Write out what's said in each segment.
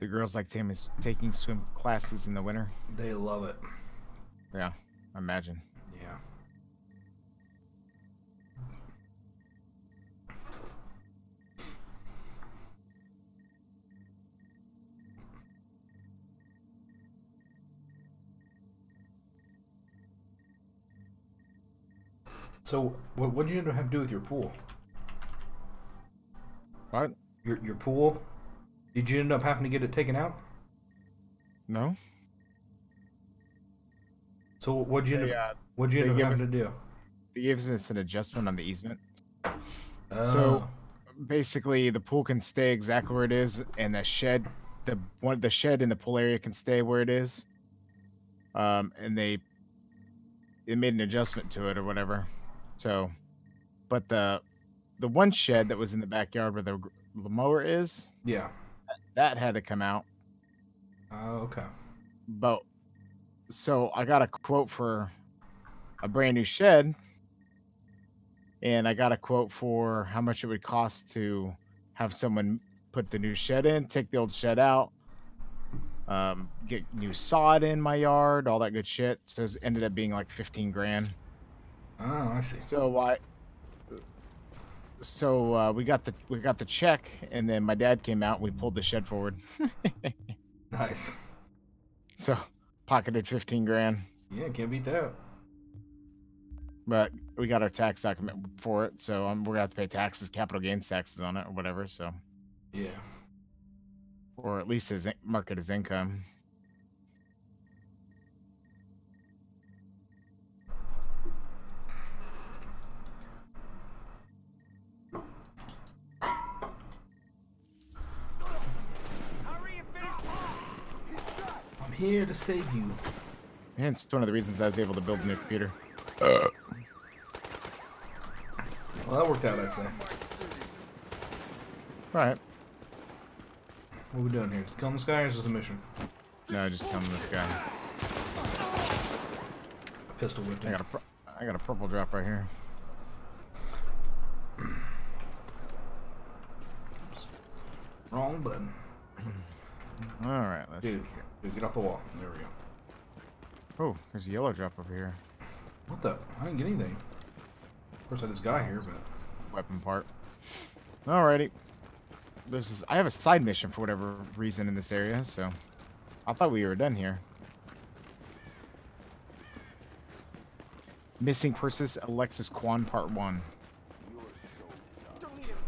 The girls like taking taking swim classes in the winter. They love it. Yeah, I imagine. Yeah. So, what what did you end up have to do with your pool? What? Your your pool? Did you end up having to get it taken out? No. So what'd you end up, uh, what'd you end up give having to do? It gives us an adjustment on the easement. Oh, So basically, the pool can stay exactly where it is, and the shed, the one, the shed in the pool area can stay where it is. Um, and they, they made an adjustment to it or whatever. So, but the, the one shed that was in the backyard where the, the mower is, yeah. That had to come out. Oh, okay. But so I got a quote for a brand new shed, and I got a quote for how much it would cost to have someone put the new shed in, take the old shed out, um, get new sod in my yard, all that good shit. So it ended up being like fifteen grand. Oh, I see. So I. So uh, we got the we got the check, and then my dad came out. and We pulled the shed forward, Nice. so pocketed fifteen grand. Yeah, can't beat that. but we got our tax document for it, so um, we're gonna have to pay taxes, capital gains taxes on it, or whatever. So, Yeah. or at least as market as income. Here to save you. And it's one of the reasons I was able to build a new computer. Uh, well, that worked out, I say. Right? What are we doing here? Just killing this guy or is this a mission? No, just killing this guy. A pistol whipped I got a, pur- I got a purple drop right here. Wrong button. All right, let's see. Dude, dude, get off the wall. There we go. Oh, there's a yellow drop over here. What the? I didn't get anything. Of course, I had this guy here, but Weapon part. Alrighty. This is. I have a side mission for whatever reason in this area, so I thought we were done here. Missing persons Alexis Kwan Part One.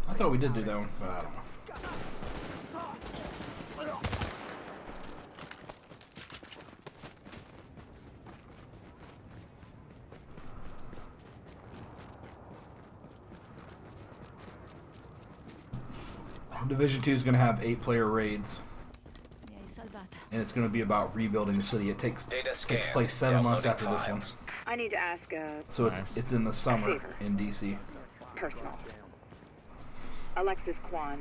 I thought we did do that one, but I don't know. Division 2 is going to have eight player raids, Mi hai salvata. and it's going to be about rebuilding the city. It takes takes place seven months after Downloading this one. I need to ask a So Nice. it's, it's in the summer in DC. personal. Alexis Kwan.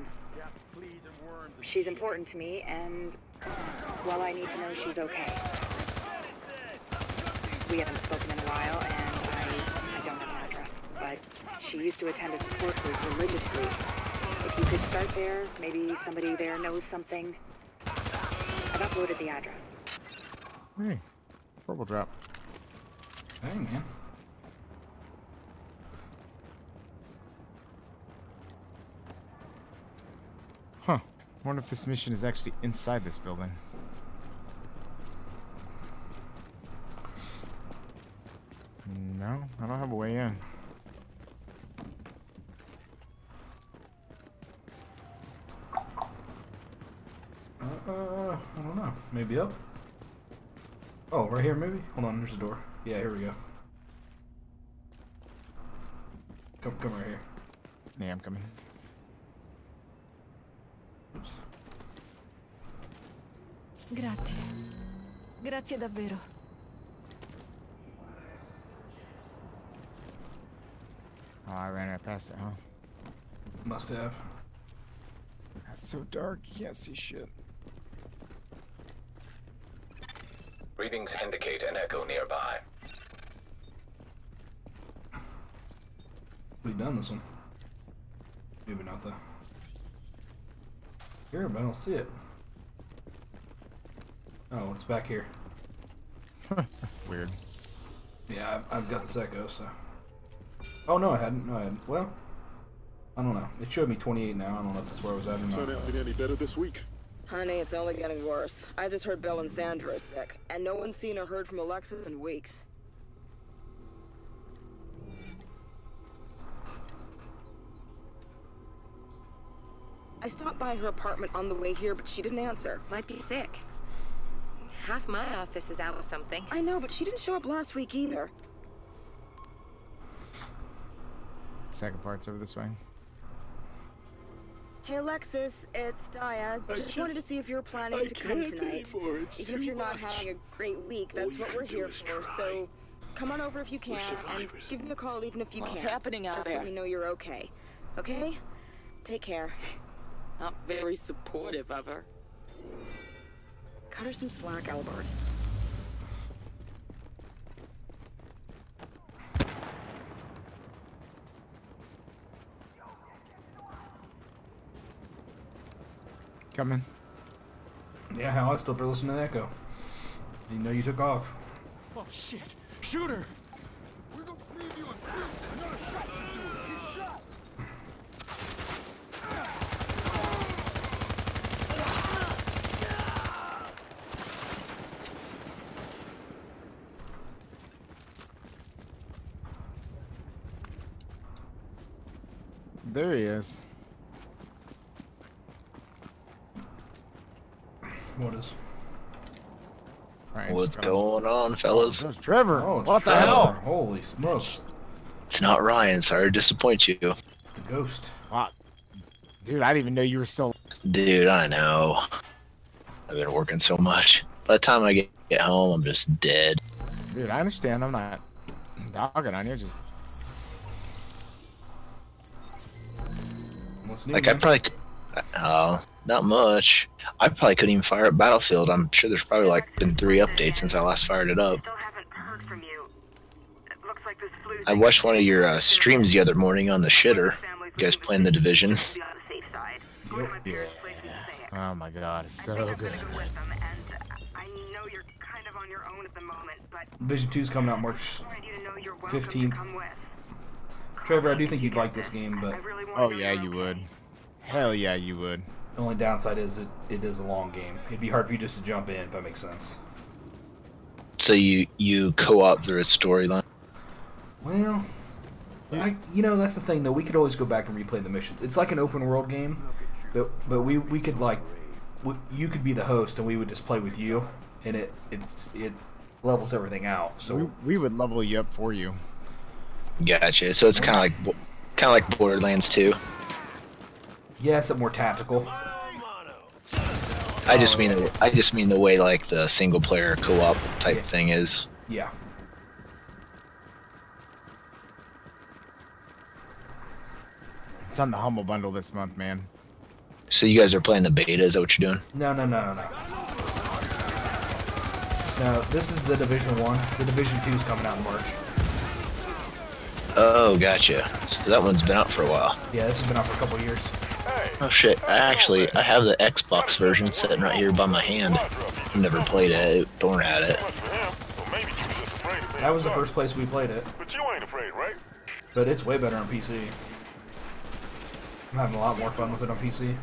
She's important to me, and well, I need to know she's okay. We haven't spoken in a while, and I, I don't have an address, but she used to attend a support group religiously. If you could start there, maybe somebody there knows something. I've uploaded the address. Hey, purple drop. Hey, man. Huh. Wonder if this mission is actually inside this building. No, I don't have a way in. Uh, uh, I don't know. Maybe up? Oh, right here, maybe? Hold on, there's a door. Yeah, here we go. Come, come right here. Yeah, I'm coming. Oops. Grazie. Grazie davvero. Oh, I ran right past it, huh? Must have. That's so dark, you can't see shit. Readings indicate an echo nearby. We've done this one. Maybe not though. Here, but I don't see it. Oh, it's back here. Weird. Yeah, I've, I've got this echo, so. Oh no, I hadn't. No, I hadn't. Well, I don't know. It showed me 28 now. I don't know if that's where I was at or It's not not. getting any better this week. Honey, it's only getting worse. I just heard Bill and Sandra are sick, and no one's seen or heard from Alexis in weeks. I stopped by her apartment on the way here, but she didn't answer. Might be sick. Half my office is out with something. I know, but she didn't show up last week either. Second part's over this way. Hey Alexis, it's Daya. Just, just- wanted to see if you were planning I to come tonight. Even if you're not much. having a great week, that's what we're here for. try. So come on over if you can, We're and give me a call even if you What's can't. What's happening out just there? so we know you're okay. Okay? Take care. Not very supportive of her. Cut her some slack, Albert. Coming. Yeah, how I still listen to the echo. Didn't know you took off. Oh shit! Shooter! We're gonna leave you and another shot. He's shot. There he is. What is? Right, What's just gonna- on, fellas? There's Trevor. Oh, it's what the Trevor. hell? Holy smokes! It's not Ryan. Sorry to disappoint you. It's the ghost. Wow. Dude, I didn't even know you were still. Dude, I know. I've been working so much. By the time I get, get home, I'm just dead. Dude, I understand. I'm not dogging on you. Just new? Like, I probably. C- Uh, not much. I probably couldn't even fire up Battlefield. I'm sure there's probably like been three updates since I last fired it up. Still haven't heard from you. It looks like this flu I watched one of your uh, streams the other morning on the shitter. You guys playing the division. Be on the safe side. Go to my parents' place and stay. oh my god, it's so think I'm good. gonna go with them, and I know you're kind of on your own at the moment, but Division 2's coming out March. I wanted you to know you're welcome 15th. to come with. Trevor, I do think you'd like this game, but Oh yeah, you're you okay. would. Hell yeah, you would. the only downside is it, it is a long game. It'd be hard for you just to jump in, if that makes sense. So you you co-op through a storyline. Well, I, you know that's the thing though. We could always go back and replay the missions. It's like an open world game, but but we we could like, w you could be the host and we would just play with you, and it it's it levels everything out. So We, we would level you up for you. Gotcha. So it's kind of like kind of like Borderlands 2. Yeah, something more tactical. I just mean the, I just mean the way like the single player co-op type thing is. Yeah. It's on the Humble Bundle this month, man. So you guys are playing the beta? Is that what you're doing? No, no, no, no, no. No, this is the Division One. The Division Two is coming out in March. Oh, gotcha. So that one's been out for a while. Yeah, this has been out for a couple years. Oh shit! I actually I have the Xbox version sitting right here by my hand. I never played it. Thorn had it. Much for him. So maybe you was just afraid to take That was the first place we played it, But you ain't afraid, right? but it's way better on PC. I'm having a lot more fun with it on PC.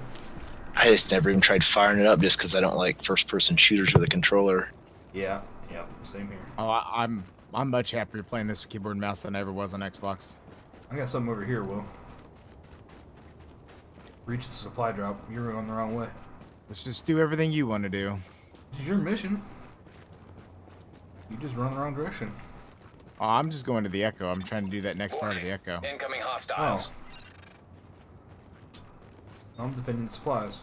I just never even tried firing it up just because I don't like first-person shooters with a controller. Yeah, yeah, same here. Oh, I, I'm I'm much happier playing this with keyboard and mouse than I ever was on Xbox. I got something over here, Will. Reach the supply drop. You're going the wrong way. Let's just do everything you want to do. It's your mission. You just run the wrong direction. Oh, I'm just going to the Echo. I'm trying to do that next part of the Echo. Incoming hostiles. Oh. I'm defending supplies.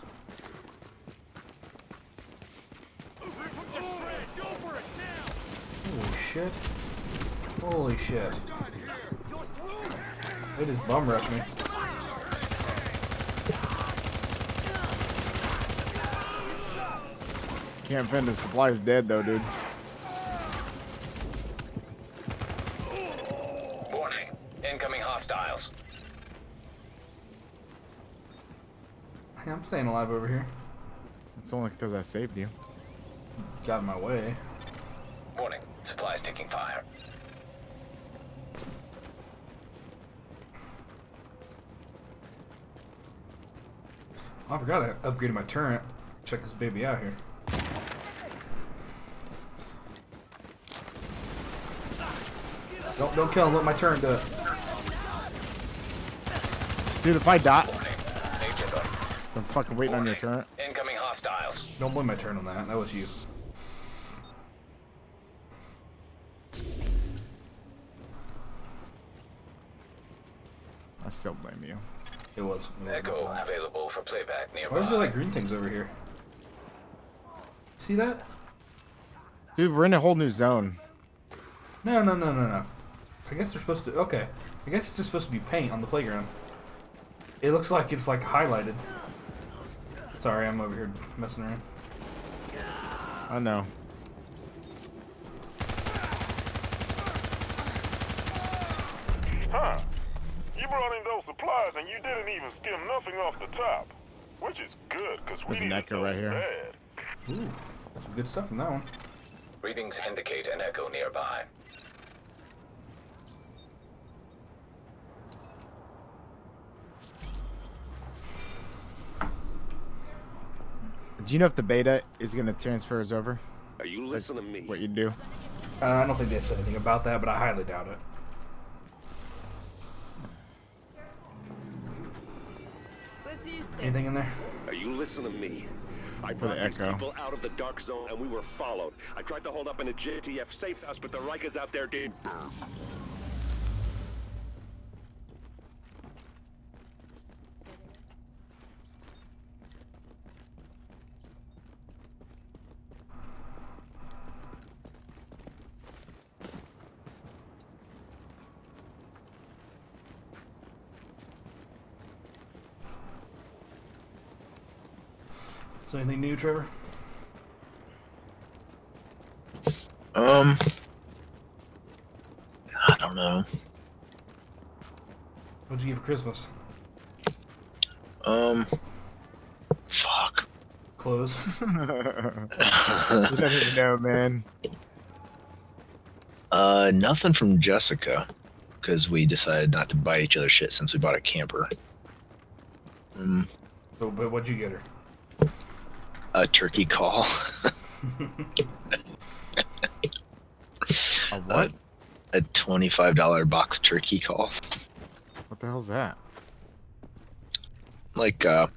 Holy shit. Holy shit. They just bum rush me. Can't fend the supply's dead though, dude. Warning. Incoming hostiles. Hey, I'm staying alive over here. It's only because I saved you. got in my way. Warning, supplies taking fire. Oh, I forgot I upgraded my turret. Check this baby out here. Don't don't kill him. Let my turn do it. Dude, if I die, Warning, agent on. I'm fucking waiting on your turn. incoming hostiles. Don't blame my turn on that. That was you. I still blame you. It was. It was Echo available for playback nearby. Why is there like green things over here? See that? Dude, we're in a whole new zone. No, no, no, no, no. I guess they're supposed to. Okay. I guess it's just supposed to be paint on the playground. It looks like it's like highlighted. Sorry, I'm over here messing around. I know. Huh. You brought in those supplies and you didn't even skim nothing off the top. Which is good, because we There's an need echo right here. bad. Ooh, got some good stuff in that one. Readings indicate an echo nearby. Do you know if the beta is gonna transfer us over? Are you listening to me? What you do? Uh, I don't think they said anything about that, but I highly doubt it. Anything in there? Are you listening to me? I For the echo. people out of the dark zone and we were followed. I tried to hold up in a JTF safe house, but the Rikers out there did. So anything new, Trevor? Um, I don't know. What'd you get for Christmas? Um, fuck. Clothes. you don't even know, man. Uh, nothing from Jessica, because we decided not to buy each other shit since we bought a camper. Um, So, but what'd you get her? A turkey call. A what? a twenty-five dollar box turkey call. What the hell's that? Like, uh,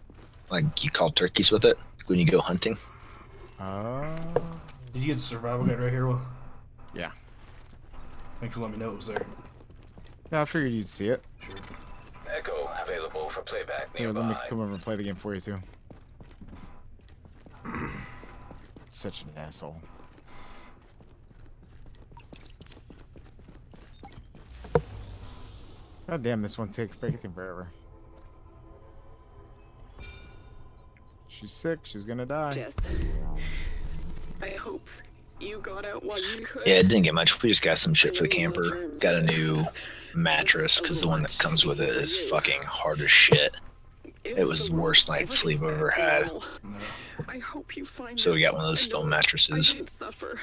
like you call turkeys with it when you go hunting. Oh. Did you get the survival guide right here, Will? Yeah. Thanks for letting me know it was there. Yeah, I figured you'd see it. Sure. Echo available for playback Here, let me come over and play the game for you too. Such an asshole. God damn, this one takes freaking forever. She's sick. She's gonna die. Jess, I hope you got out while you could. Yeah, it didn't get much. We just got some shit for the camper. Got a new mattress because the one that comes with it is fucking hard as shit. It was the worst night's sleep I've ever had. I hope you find So we got one of those I know foam mattresses. Suffer.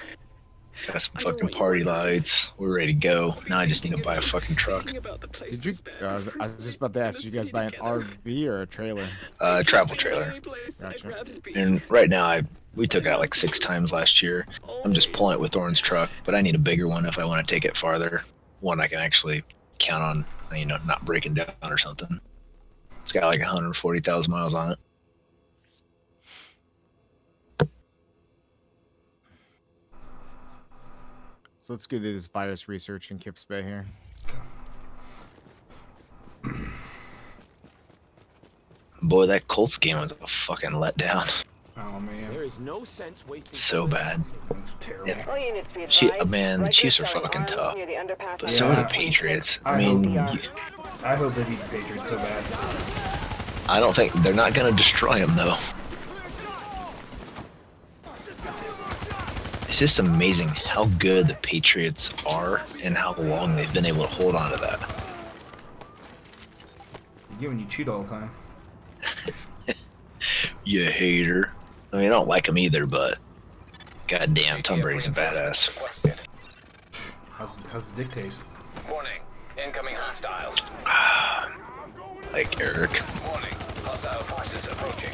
Got some fucking party lights. We're ready to go. Now I just need to buy a fucking truck. Did you? Uh, I, was, I was just about to ask. Did you guys buy an RV or a trailer? Uh, travel trailer. Gotcha. And right now, I we took it out like six times last year. I'm just pulling it with Thorn's truck, but I need a bigger one if I want to take it farther. One I can actually count on, you know, not breaking down or something. It's got like 140,000 miles on it. So let's go do this virus research in Kips Bay here. Boy, that Colts game was a fucking letdown. Oh man, There is no sense wasting. So bad. it's terrible. Yeah. All units be Chi- advised. man, the Chiefs are fucking tough. near the underpass But on so are the Patriots. I I mean, hope I hope they beat the Patriots so bad. I don't think they're not going to destroy them though. It's just amazing how good the Patriots are and how long they've been able to hold on to that. You're giving you cheat all the time. You hater. I mean, I don't like them either, but God damn, Tom Brady's a badass. Requested. How's, how's the dick taste? Warning. Incoming hostiles. Like Eric. Warning. Hostile forces approaching.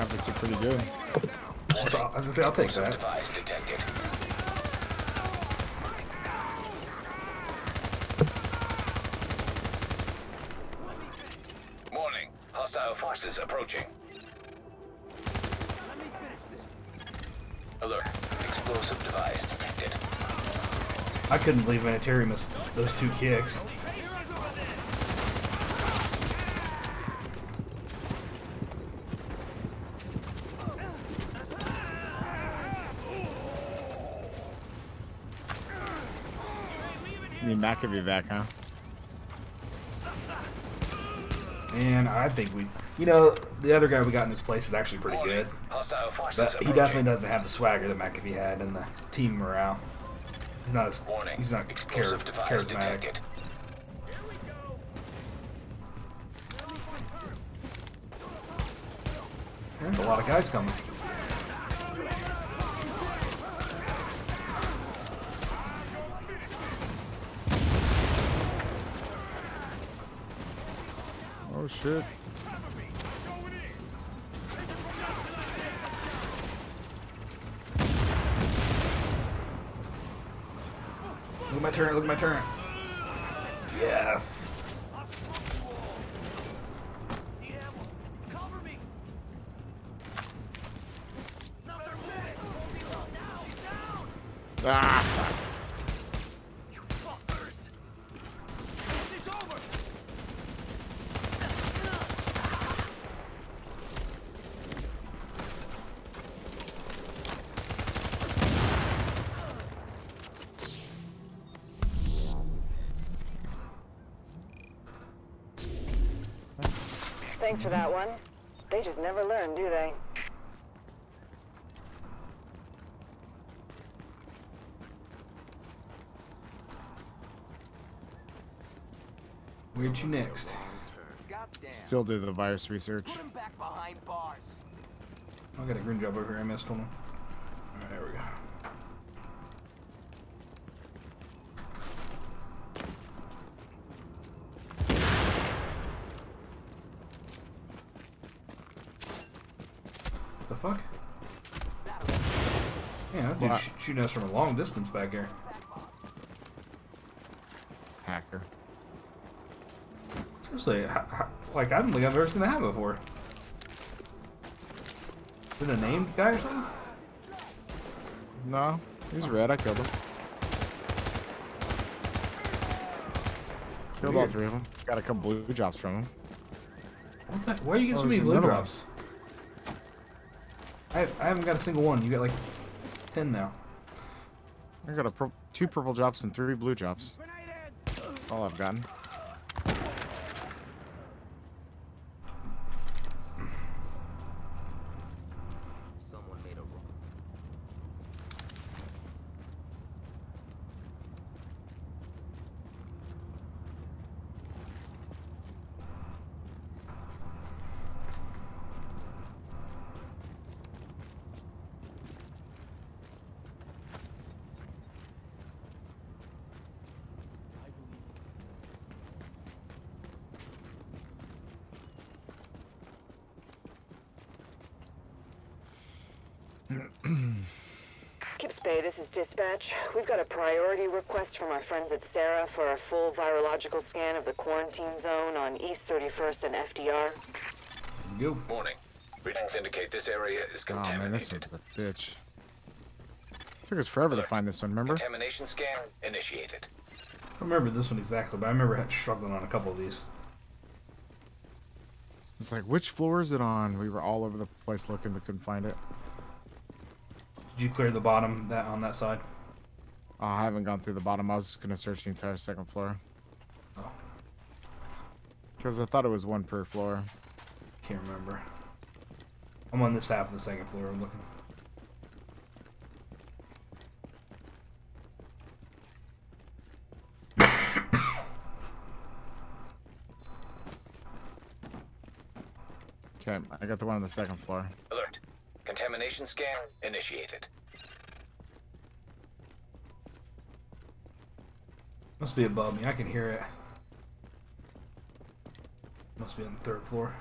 Obviously pretty good. I was gonna say, I'll take that. device detected. Warning. Hostile forces approaching. Alert. Explosive device detected. I couldn't believe Vinatieri missed those two kicks. You of McAfee back, huh? And I think we, you know, the other guy we got in this place is actually pretty good. But he definitely doesn't have the swagger that McAfee had and the team morale. He's not as Warning. he's not char- Explosive device charismatic. detected. There's a lot of guys coming. Turn. Look at my turn. Yes. Ah! Thanks for that one. They just never learn, do they? Where'd you next? Still do the virus research. I got a green job over here. I missed one. Alright, there we go. What the fuck? Yeah, that dude's sh- shooting us from a long distance back here. Hacker. Seriously, h- h- like I don't think I've ever seen that happen before. Is it a named guy or something? No, he's red. I killed him. Killed all three of them. Got a couple blue drops from him. What the, why are you getting Oh, so many blue drops? I, I haven't got a single one. You got like ten now. I got a pur- two purple drops and three blue drops. All I've gotten. Kip Spade, this is dispatch. We've got a priority request from our friends at CERA for a full virological scan of the quarantine zone on East 31st and FDR. Go. Warning. Readings indicate this area is contaminated. Oh man, this one's a bitch. Took us forever to find this one. Remember? Contamination scan initiated. I don't remember this one exactly, but I remember struggling on a couple of these. It's like, which floor is it on? We were all over the place looking, but couldn't find it. Did you clear the bottom that on that side? Oh, I haven't gone through the bottom. I was just gonna search the entire second floor. Oh. Because I thought it was one per floor. Can't remember. I'm on this half of the second floor. I'm looking. Okay, I got the one on the second floor. Alert. Contamination scan initiated. Must be above me. I can hear it. Must be on the third floor.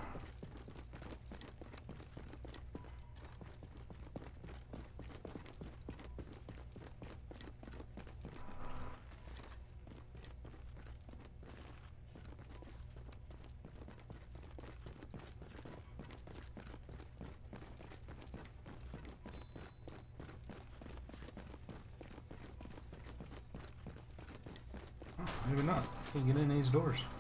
These doors.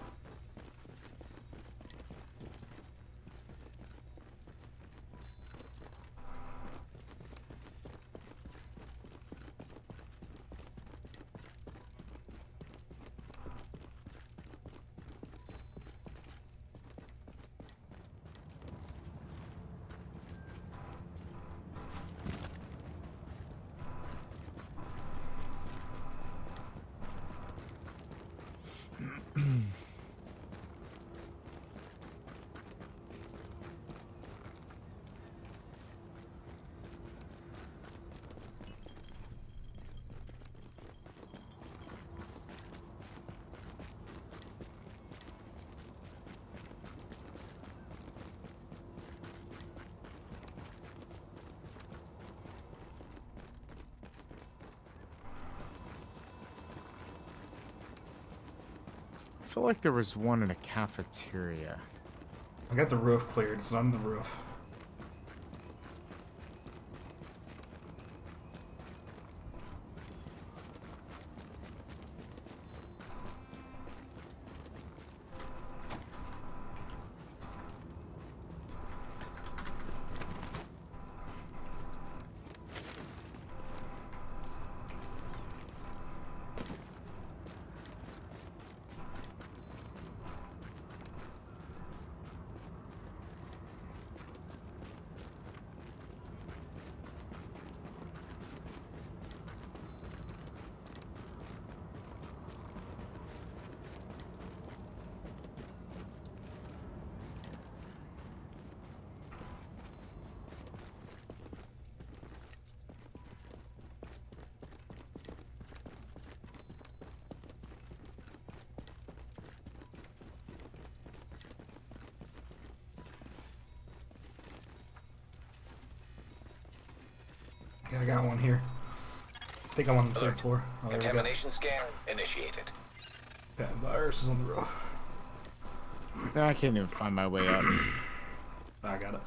Feel like there was one in a cafeteria. I got the roof cleared. It's not on the roof. Got one here. I think I'm on the third floor. Oh, there we go. Contamination scan initiated. Patent virus is on the roof. I can't even find my way up. I got it.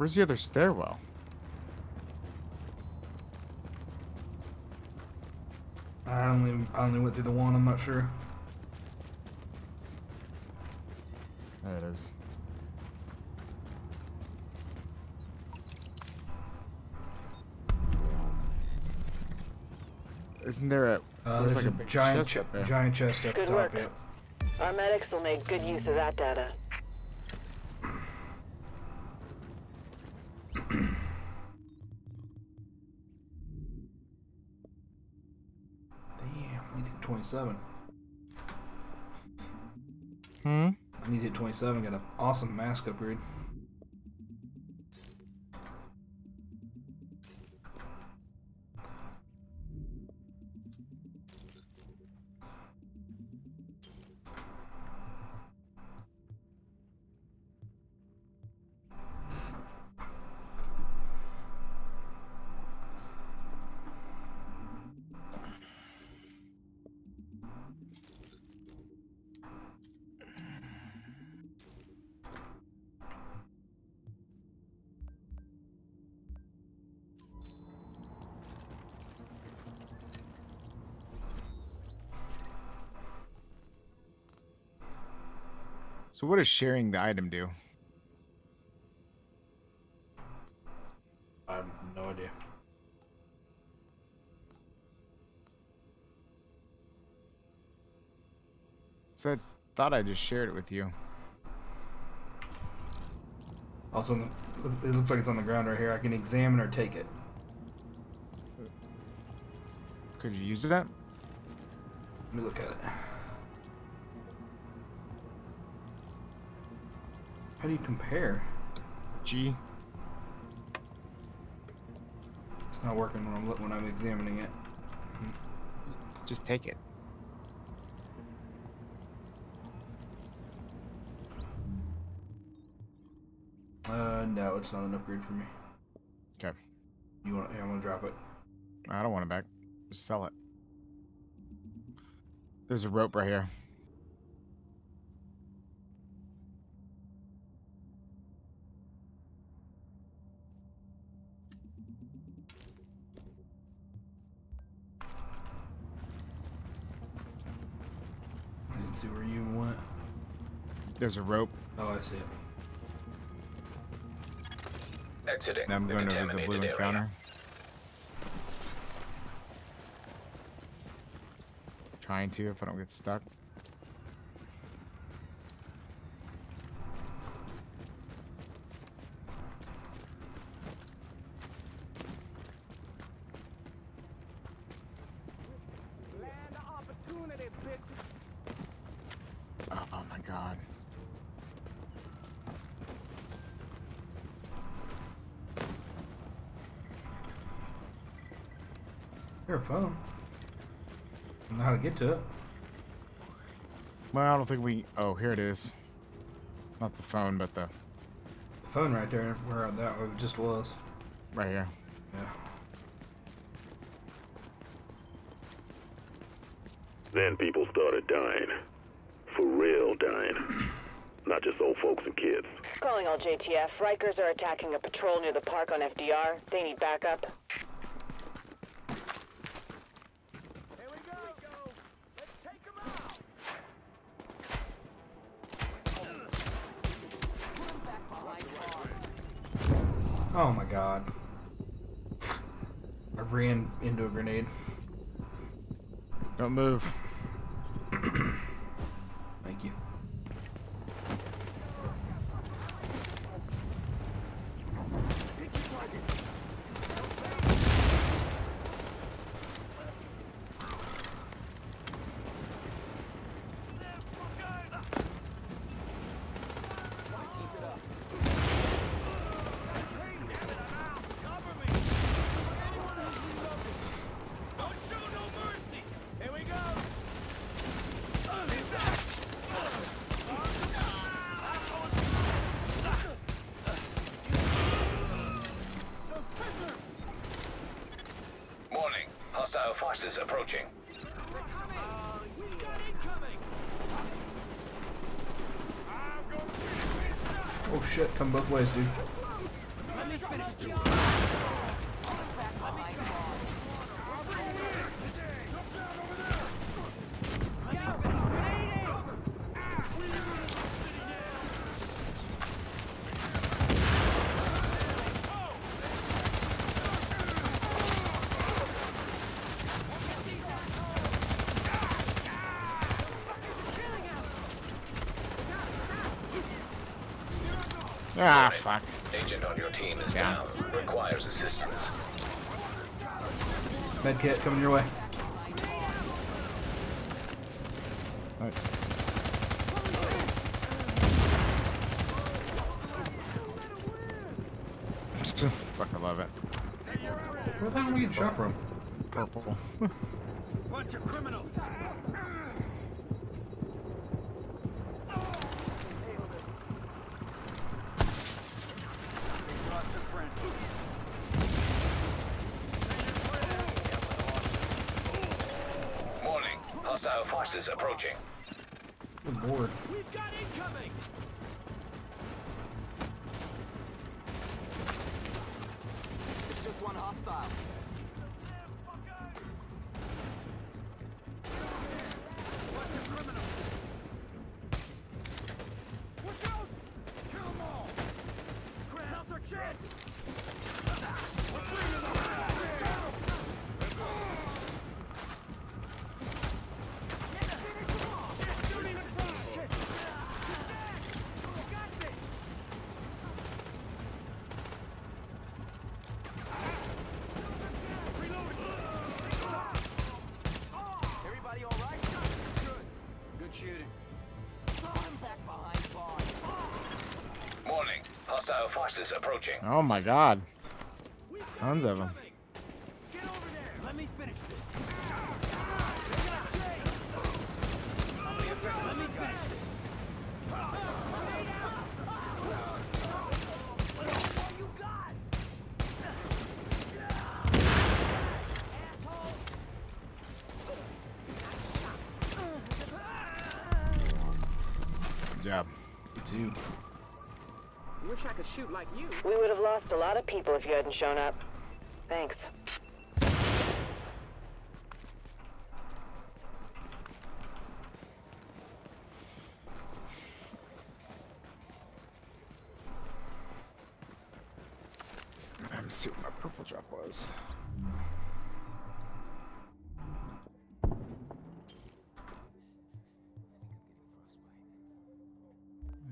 Where's the other stairwell? I only I only went through the one. I'm not sure. There it is. Isn't there a Uh, there's there's like a, a giant chest ch- up there. giant chest up Good top. work. Yep. Our medics will make good use of that data. 27. Hmm? I need hit 27. Got an awesome mask upgrade. So what does sharing the item do? I have no idea. So I thought I just shared it with you. Also, the, it looks like it's on the ground right here. I can examine or take it. Could you use that? Let me look at it. How do you compare? G. It's not working when I'm when I'm examining it. Just take it. Uh, no, it's not an upgrade for me. Okay. You want? Hey, I'm gonna drop it. I don't want it back. Just sell it. There's a rope right here. There's a rope. Oh, I see it. Exiting Now I'm the going over to the contaminated blue area. encounter. Trying to if I don't get stuck. Oh, oh my god. Your phone. I know how to get to it. Well, I don't think we. Oh, here it is. Not the phone, but the Phone right there, where that just was. right here. Yeah. Then people started dying. For real dying. Not just old folks and kids. Calling all JTF. Rikers are attacking a patrol near the park on FDR. They need backup. Oh my god. I ran into a grenade. Don't move. Thank you. Warning. Hostile forces approaching. Oh shit, come both ways, dude. Ah, fuck. Agent on your team is Down. down. Requires assistance. Medkit coming your way. Nice. Fuck, I love it. Where the hell are we getting shot from? Purple. approaching. Oh my god. Tons of them. Let me finish Good job. Two. Wish I could shoot like you. We would have lost a lot of people if you hadn't shown up. Thanks. Let me see what my purple drop was.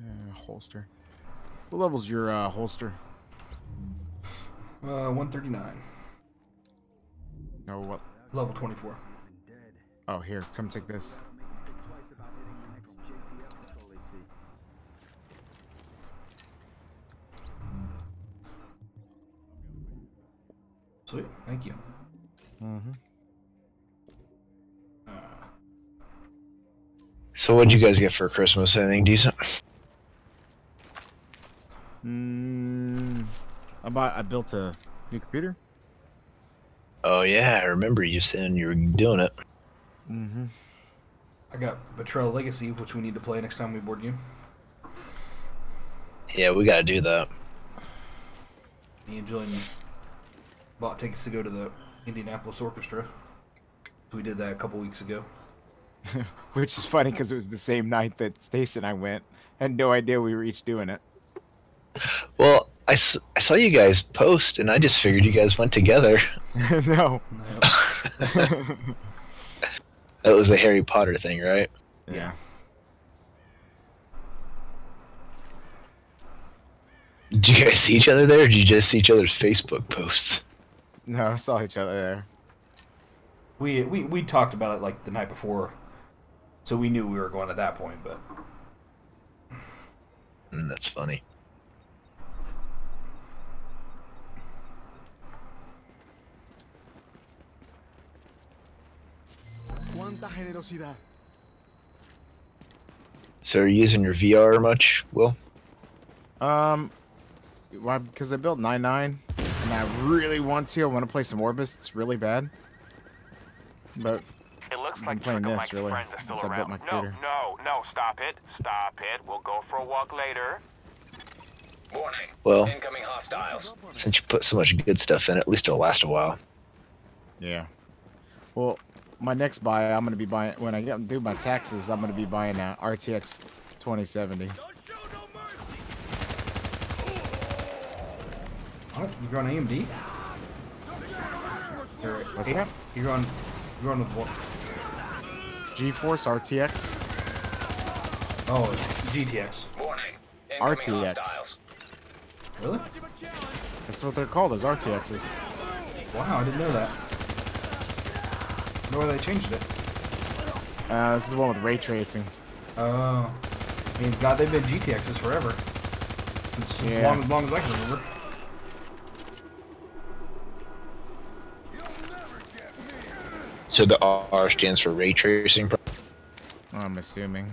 Uh, holster. What level's your uh, holster? Uh, 139. No, what? Level 24. Oh, here, come take this. Sweet. Thank you. Mm-hmm. So what'd you guys get for Christmas? Anything decent? Mm, I bought. I built a new computer. Oh yeah, I remember you saying you were doing it. Mm-hmm. I got Betrayal Legacy, which we need to play next time we board you. Yeah, we gotta do that. Me and Jillian bought tickets to go to the Indianapolis Orchestra. We did that a couple weeks ago. Which is funny because it was the same night that Stace and I went. Had no idea we were each doing it. Well, I, s- I saw you guys post, and I just figured you guys went together. no. That was a Harry Potter thing, right? Yeah. Did you guys see each other there, or did you just see each other's Facebook posts? No, I saw each other there. We, we we talked about it like the night before, so we knew we were going at that point. But Mm, that's funny. Cuánta generosidad. So, are you using your VR much, Will? Um, why? Because I built nine nine, and I really want to. I want to play some Orbis. It's really bad. But It looks I'm like playing Circle this really friends are since I built around. my No, computer. no, no, stop it. Stop it. We'll go for a walk later. Warning. Well, Incoming hostiles. since you put so much good stuff in, it, at least it'll last a while. Yeah. Well, my next buy, I'm gonna be buying when I get do my taxes. I'm gonna be buying a RTX 2070. what? You going AMD? Or, What's that? You're going. You're going with what? GeForce RTX. Oh, it's GTX. Warning. RTX. hostiles. Really? That's what they're called, as RTXs. Wow, I didn't know that. Know why they changed it? Uh, this is the one with ray tracing. Oh. I mean, God, they've been GTXs forever. Since, since Yeah. long, as long as I can remember. So the R stands for ray tracing. I'm assuming.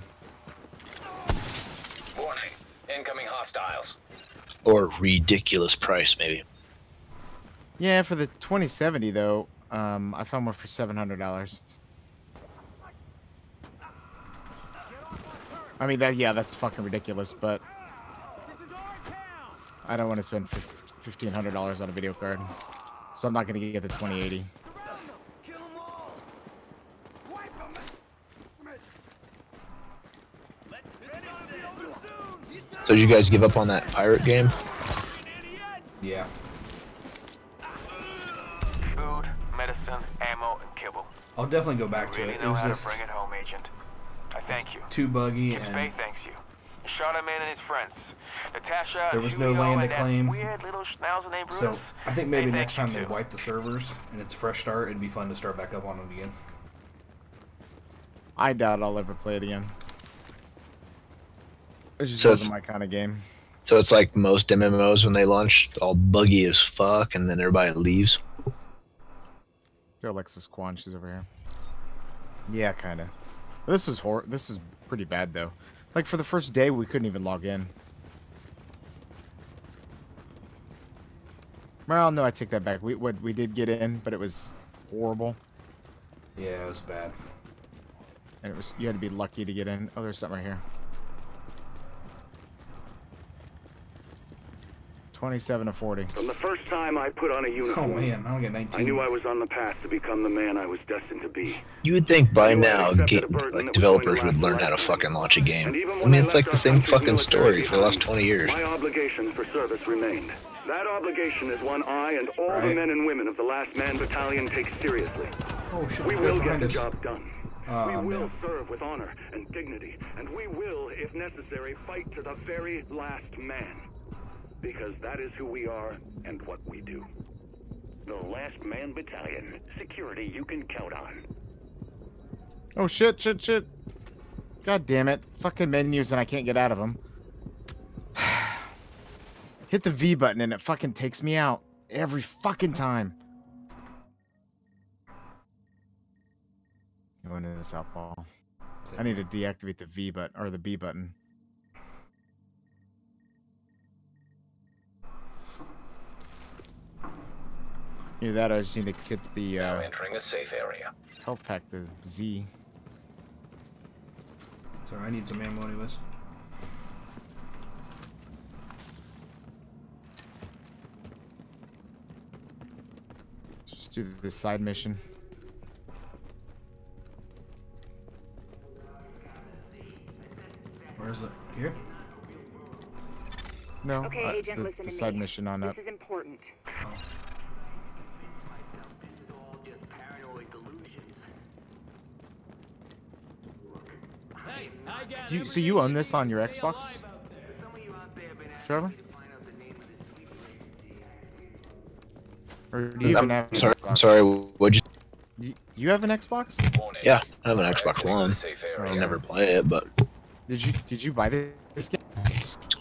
Warning. Incoming hostiles. Or ridiculous price, maybe. Yeah, for the 2070 though, um, I found one for seven hundred dollars. I mean that, yeah, that's fucking ridiculous, but I don't want to spend fifteen hundred dollars on a video card, so I'm not gonna get the 2080. So did you guys give up on that pirate game? Yeah. I'll definitely go back to Really it. It know was how just to bring it home, Agent. I thank you. too buggy Kip and Spade thanks you. Shot man and his friends. Natasha, There was no Julio, land to claim. Weird little schnauzer named so I think maybe They next time they too. wipe the servers and it's a fresh start, it'd be fun to start back up on it again. I doubt I'll ever play it again. It just So wasn't it's- my kind of game. So it's like most MMOs when they launch, all buggy as fuck, and then everybody leaves. Yo, Alexis Quan, she's over here. Yeah, kind of. This was hor. This is pretty bad though. Like for the first day, we couldn't even log in. Well, no, I take that back. We what we did get in, but it was horrible, Yeah, it was bad. and it was you had to be lucky to get in. Oh, there's something right here. Twenty-seven to forty. From the first time I put on a oh, uniform, Oh man, I don't get 19. I knew I was on the path to become the man I was destined to be. You would think by now, ga- like developers would learn how to fucking launch a game. I mean, it's like the same fucking story for the last 20 years. My obligations for service remained. That obligation is one I and all the men and women of the Last Man Battalion take seriously. Oh shit! We will get the us. job done. Oh, we will no. serve with honor and dignity, and we will, if necessary, fight to the very last man. Because that is who we are and what we do. The Last Man Battalion. Security you can count on. Oh shit! Shit! Shit! God damn it! Fucking menus, and I can't get out of them. Hit the V button, and it fucking takes me out every fucking time. Going into this outball. I need to deactivate the V button or the B button. Either that, or I just need to get the Now uh, entering a safe area. health pack to Z. Sorry, I need some ammo anyways. Just do this side mission. Where is it? Here? No, Okay, uh, Agent, the, listen the to side me. mission on up. This is important. You, so you own this on your Xbox, Trevor? Or do you I'm have an sorry, I'm sorry, what'd you... You, you have an Xbox? Yeah, I have an Xbox One. I'll never play it, but... Did you did you buy this game?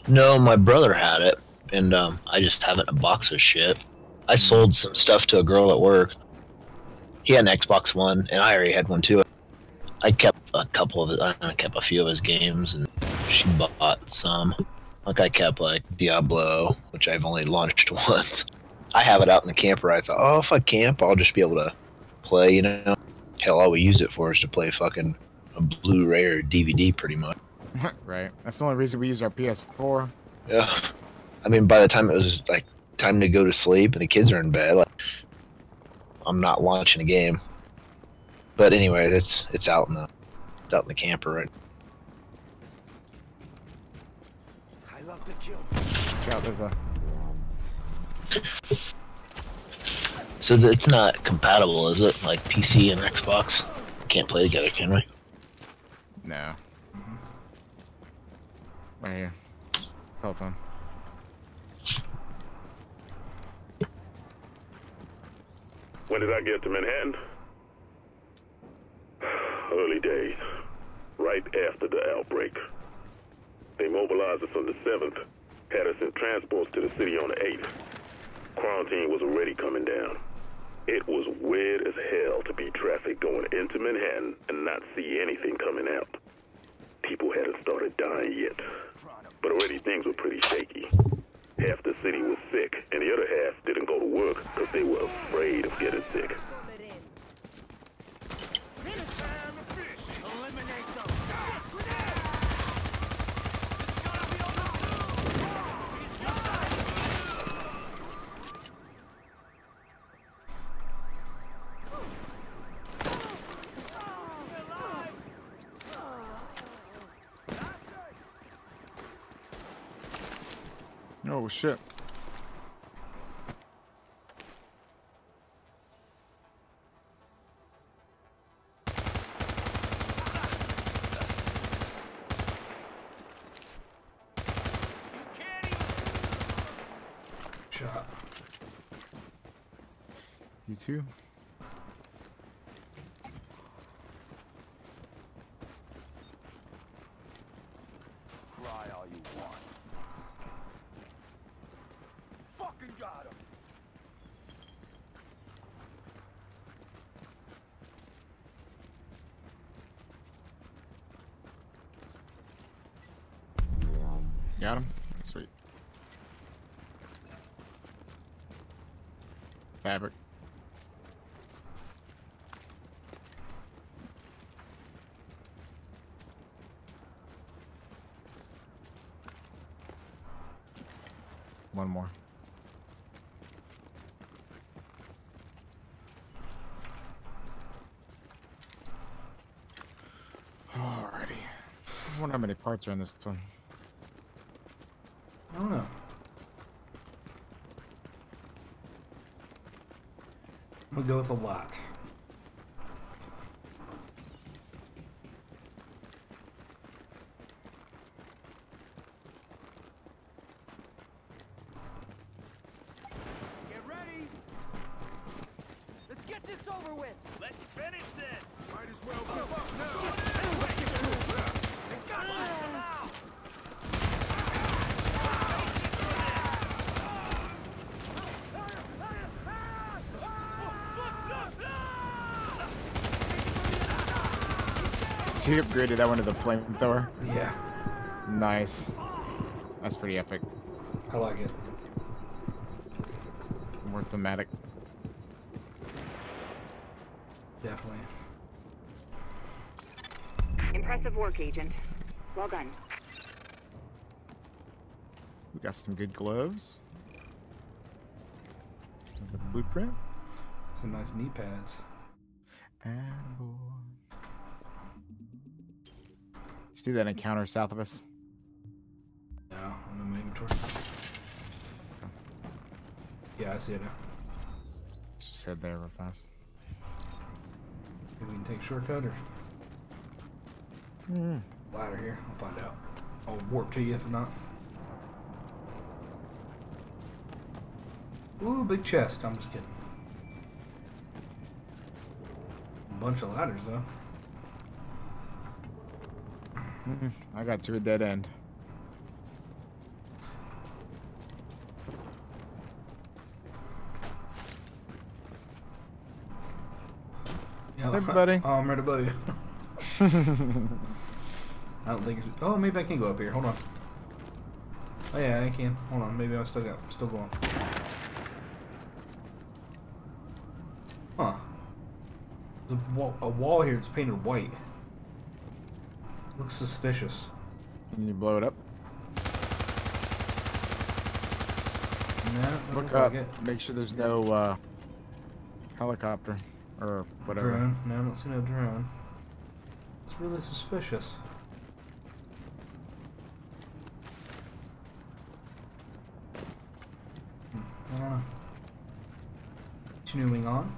No, my brother had it, and um, I just have it in a box of shit. I sold some stuff to a girl at work. He had an Xbox One, and I already had one too. I kept a couple of. I kept a few of his games, and she bought some. Like I kept like Diablo, which I've only launched once. I have it out in the camper. I thought, oh, if I camp, I'll just be able to play. You know, hell, all we use it for is to play fucking a Blu-ray or DVD, pretty much. right. That's the only reason we use our PS4. Yeah. I mean, by the time it was like time to go to sleep and the kids are in bed, like I'm not launching a game. But anyway, it's it's out in the it's out in the camper right. Watch out, there's a So th- it's not compatible, is it? Like PC and Xbox can't play together, can we? no. Right here. Telephone. When did I get to Manhattan? Early days. Right after the outbreak. They mobilized us on the 7th. Had us in transports to the city on the 8th. Quarantine was already coming down. It was weird as hell to be traffic going into Manhattan and not see anything coming out. People hadn't started dying yet. But already things were pretty shaky. Half the city was sick, and the other half didn't go to work because they were afraid of getting sick. Oh shit. Shot. You too? Cry all you want. Got him. Sweet. Fabric. One more. Alrighty. I wonder how many parts are in this one. I don't know. We'll go with a lot. Get ready. Let's get this over with. Let's finish this. Might as well give up now. They got you now. So you upgraded that one to the flamethrower? Yeah. Nice. That's pretty epic. I like it. More thematic. Definitely. Impressive work, Agent. Well done. We got some good gloves. The blueprint. Some nice knee pads. And boy. Let's do that encounter south of us. Yeah, I'm in my inventory. Yeah, I see it now. Let's just head there real fast. Maybe we can take a shortcut or Hmm. ladder here. I'll find out. I'll warp to you if not. Ooh, big chest. I'm just kidding. A bunch of ladders though. Mm-mm. I got to a dead end. Yeah, buddy. Oh, I'm right above you. I don't think. It's, oh, maybe I can go up here. Hold on. Oh yeah, I can. Hold on. Maybe I'm still got still going. Huh. There's a wall, a wall here that's painted white. Looks suspicious. Can you blow it up? No, Look up. like. Make sure there's no uh, helicopter or whatever. Drone. No, I don't see no drone. It's really suspicious. Hmm, I don't know. Continuing on.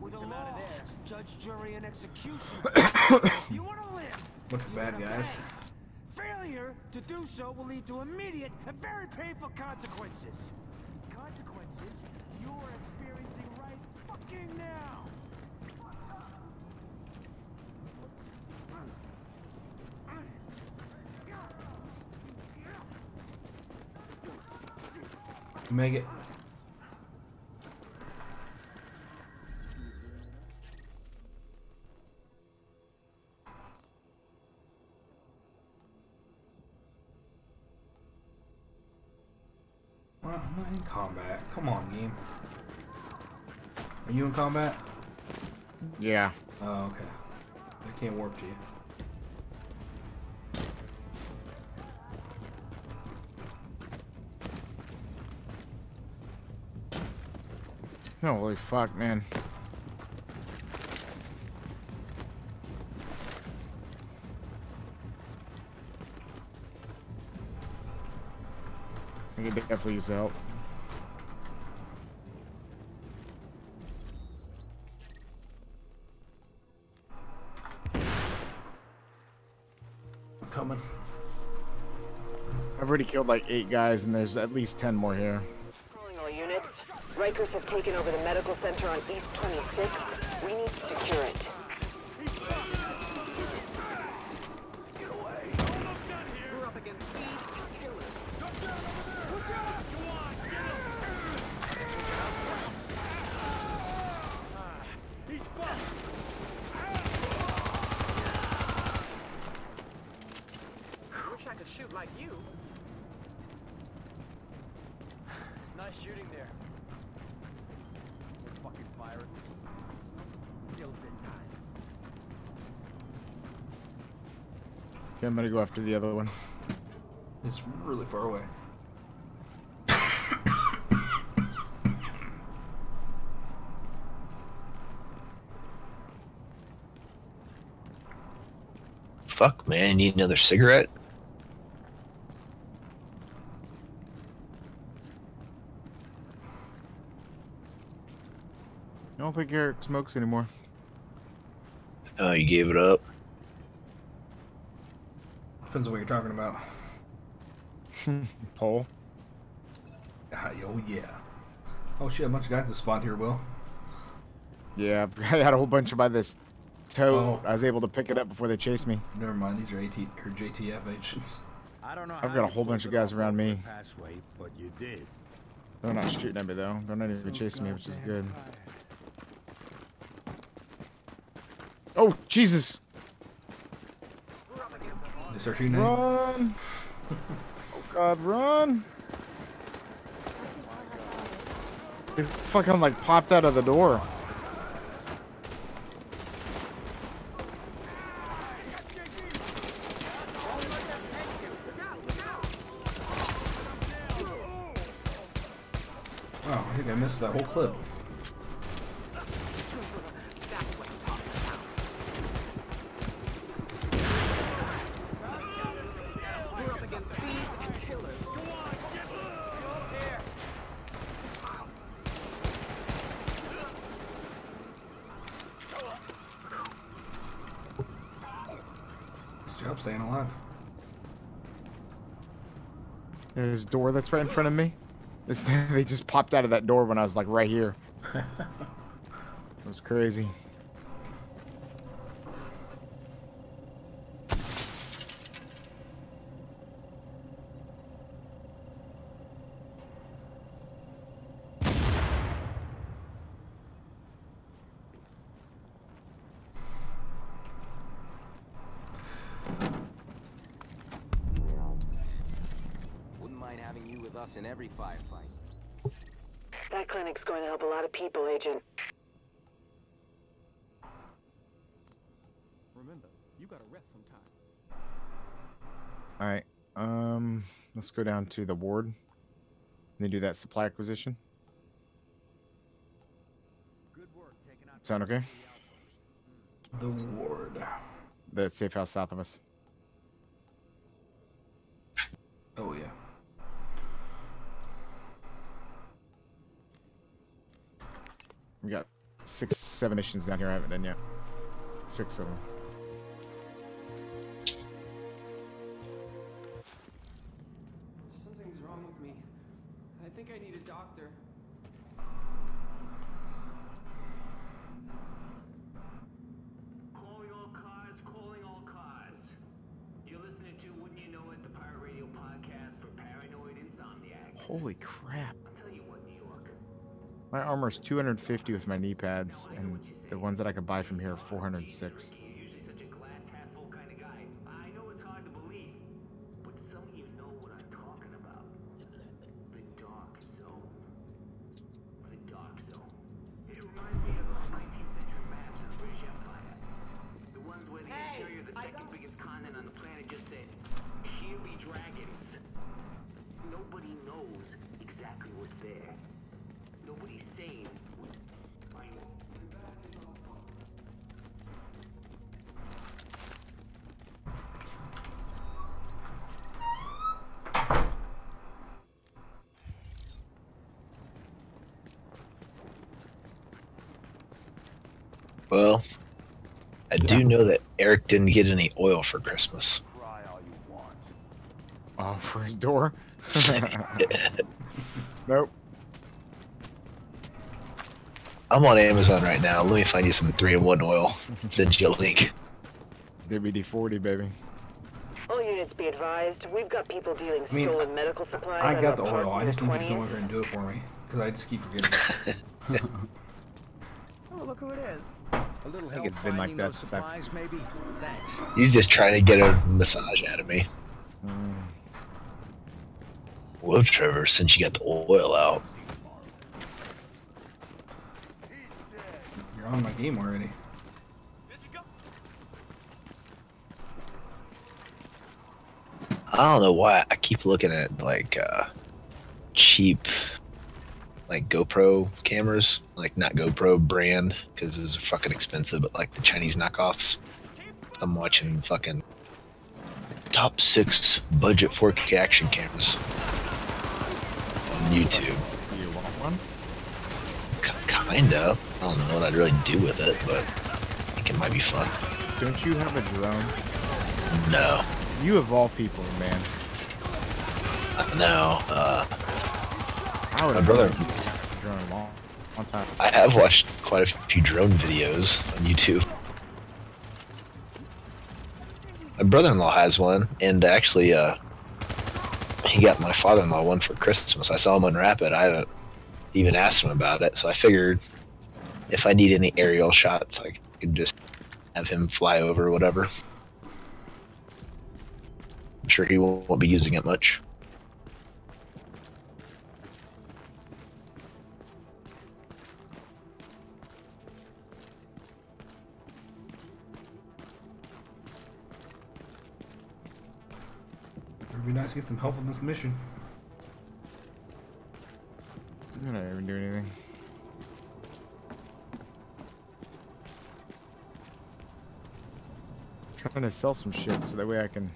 With a law, jury, execution. you want to live? Of bad guys. Failure to do so will lead to immediate and very painful consequences. Consequences you're experiencing right fucking now. Make it. Well, I'm not in combat. Come on, game. Are you in combat? Yeah. Oh, okay. I can't warp to you. Holy fuck, man. I could definitely use help. Killed like eight guys, and there's at least ten more here. All units. Rikers have taken over the medical center on East 26. We need to secure it. We're up against thieves and killers. shoot like you. Nice shooting there. Fucking fire. Kills this time. Okay, I'm gonna go after the other one. It's really far away. Fuck, man. You need another cigarette? I don't think Eric smokes anymore. Oh, you gave it up? Depends on what you're talking about. Pole. Ah, oh yeah. Oh shit, a bunch of guys that spawned here, Will. Yeah, I had a whole bunch of by this tote. Oh. I was able to pick it up before they chased me. Never mind, these are AT or JTF agents. I don't know I've got a whole bunch of guys around me. Passway, but you did. They're not shooting at me though. They're not even chasing me, which is good. Oh Jesus! They start shooting? Run! oh God, run! They fucking like popped out of the door. Oh, I think I missed that whole clip. We're up against thieves and killers. Go on, Here. Nice job staying alive. A door that's right in front of me. This, they just popped out of that door when I was like right here. it was crazy. Wouldn't mind having you with us in every firefight. That clinic's going to help a lot of people, Agent. Remember, you gotta rest sometime. All right. Um, let's go down to the ward. And then do that supply acquisition. Sound okay? The ward. The safe house south of us. Oh yeah. We got six, seven missions down here I haven't done yet. Six of them. Armor's 250 with my knee pads, and the ones that I could buy from here are 406. Didn't get any oil for Christmas. Oh, for his door? nope. I'm on Amazon right now. Let me find you some 3 in 1 oil. Send you a link. WD 40, baby. All units be advised, we've got people dealing I mean, stolen medical supplies. I got the oil. I just need you to go over here and do it for me. Because I just keep forgetting. Oh, look who it is. A little I think help it's been like that since I- maybe? He's just trying to get a massage out of me. Whoa, Trevor, since you got the oil out. You're on my game already. I don't know why I keep looking at like uh, cheap, like GoPro cameras, like not GoPro brand because those are fucking expensive, but like the Chinese knockoffs. I'm watching fucking top six budget 4K action cameras on YouTube. You want one? K- kinda. I don't know what I'd really do with it, but I think it might be fun. Don't you have a drone? No. You of all people, man. No. Uh, my brother. a drone a long, long time. I have watched quite a few drone videos on YouTube. My brother-in-law has one, and actually, uh, he got my father-in-law one for Christmas. I saw him unwrap it. I haven't even asked him about it, so I figured if I need any aerial shots, I could just have him fly over or whatever. I'm sure he won't be using it much. Be nice to get some help on this mission. You're not even doing anything. Trying to sell some shit so that way I can.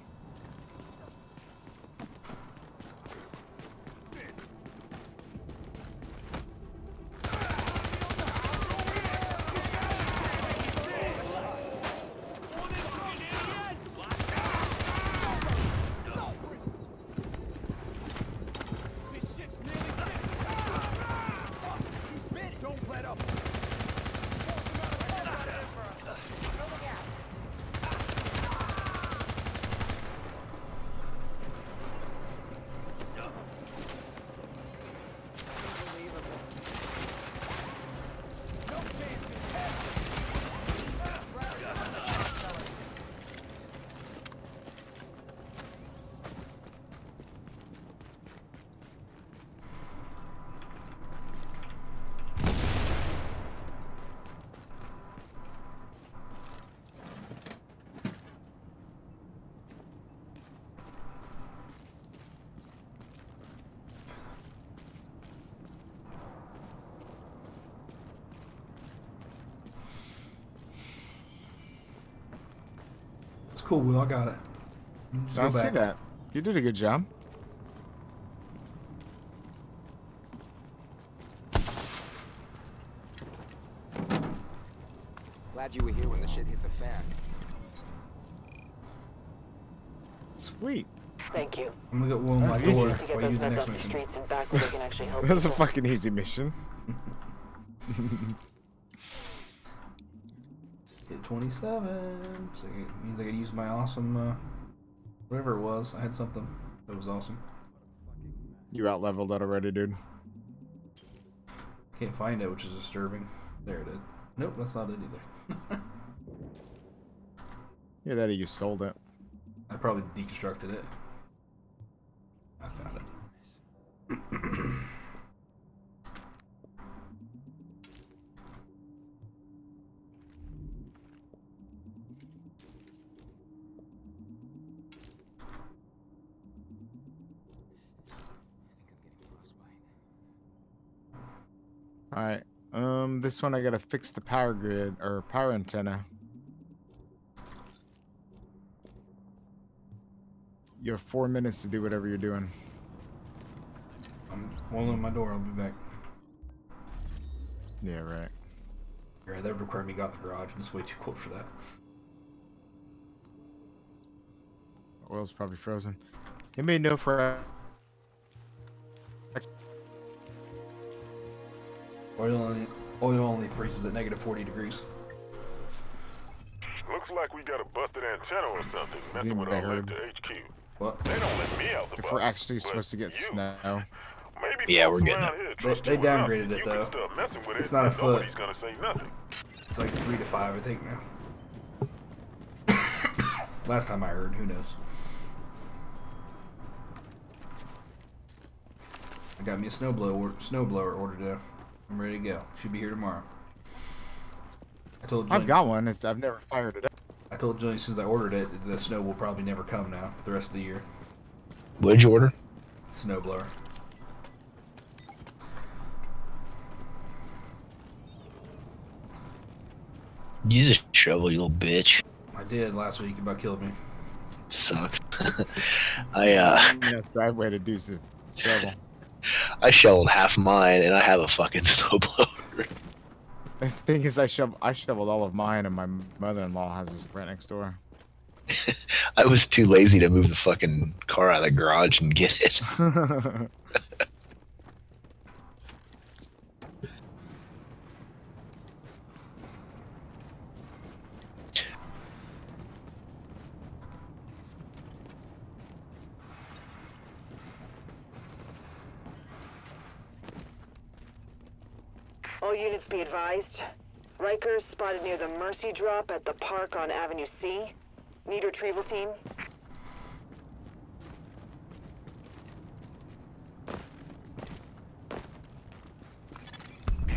Cool, Will. I got it. Just I go see back. that. You did a good job. Glad you were here when the shit hit the fan. Sweet. Thank you. I'm gonna go Will in my That's easy. door To get while those you do the guns next mission. streets and back where they can actually help That's a fucking easy mission. 27. So it means I could use my awesome, uh, whatever it was. I had something that was awesome. You out leveled that already, dude. Can't find it, which is disturbing. There it is. Nope, that's not it either. Yeah, that you sold it. I probably deconstructed it. I found it. All right. Um, this one I gotta fix the power grid or power antenna. You have four minutes to do whatever you're doing. I'm holding my door. I'll be back. Yeah, right. Yeah, that would require me to go out the garage, and it's way too cold for that. Oil's probably frozen. It may know for Oil only, Oil only freezes at negative 40 degrees. Looks like we got a busted antenna or something messing with our link HQ. What? They don't let me out the If box, we're actually supposed to get you, snow. Maybe yeah, we're getting it. Here, they, they downgraded it, though. It's it, not a foot. It's like 3 to 5, I think, now. Last time I heard, who knows. I got me a snowblower, snowblower order today. I'm ready to go. Should be here tomorrow. I told. I've got one. It's, I've never fired it up. I told Jillian since I ordered it, the snow will probably never come now for the rest of the year. What did you order? Snowblower. Use a shovel, you little bitch. I did last week. You about killed me. Sucks. I uh, Yes, driveway to do some shovel. I shoveled half mine, and I have a fucking snowblower. The thing is, I shovel, I shoveled all of mine, and my mother-in-law has this right next door. I was too lazy to move the fucking car out of the garage and get it. be advised. Rikers spotted near the Mercy Drop at the park on Avenue C. Need retrieval team.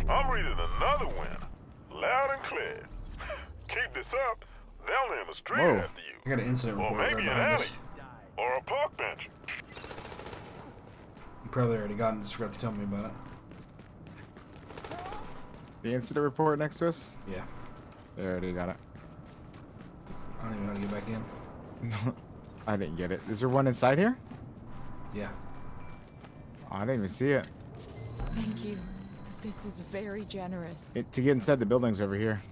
I'm reading another win. Loud and clear. Keep this up, they'll name a street Whoa. after you. I got an incident Or report right maybe an behind alley. us. Or a park bench. You probably already got it. Just forgot to tell me about it. The incident report next to us. Yeah. They already got it. I don't even know how to get back in. I didn't get it. Is there one inside here? Yeah. Oh, I didn't even see it. Thank you. This is very generous. it. To get inside the buildings over here.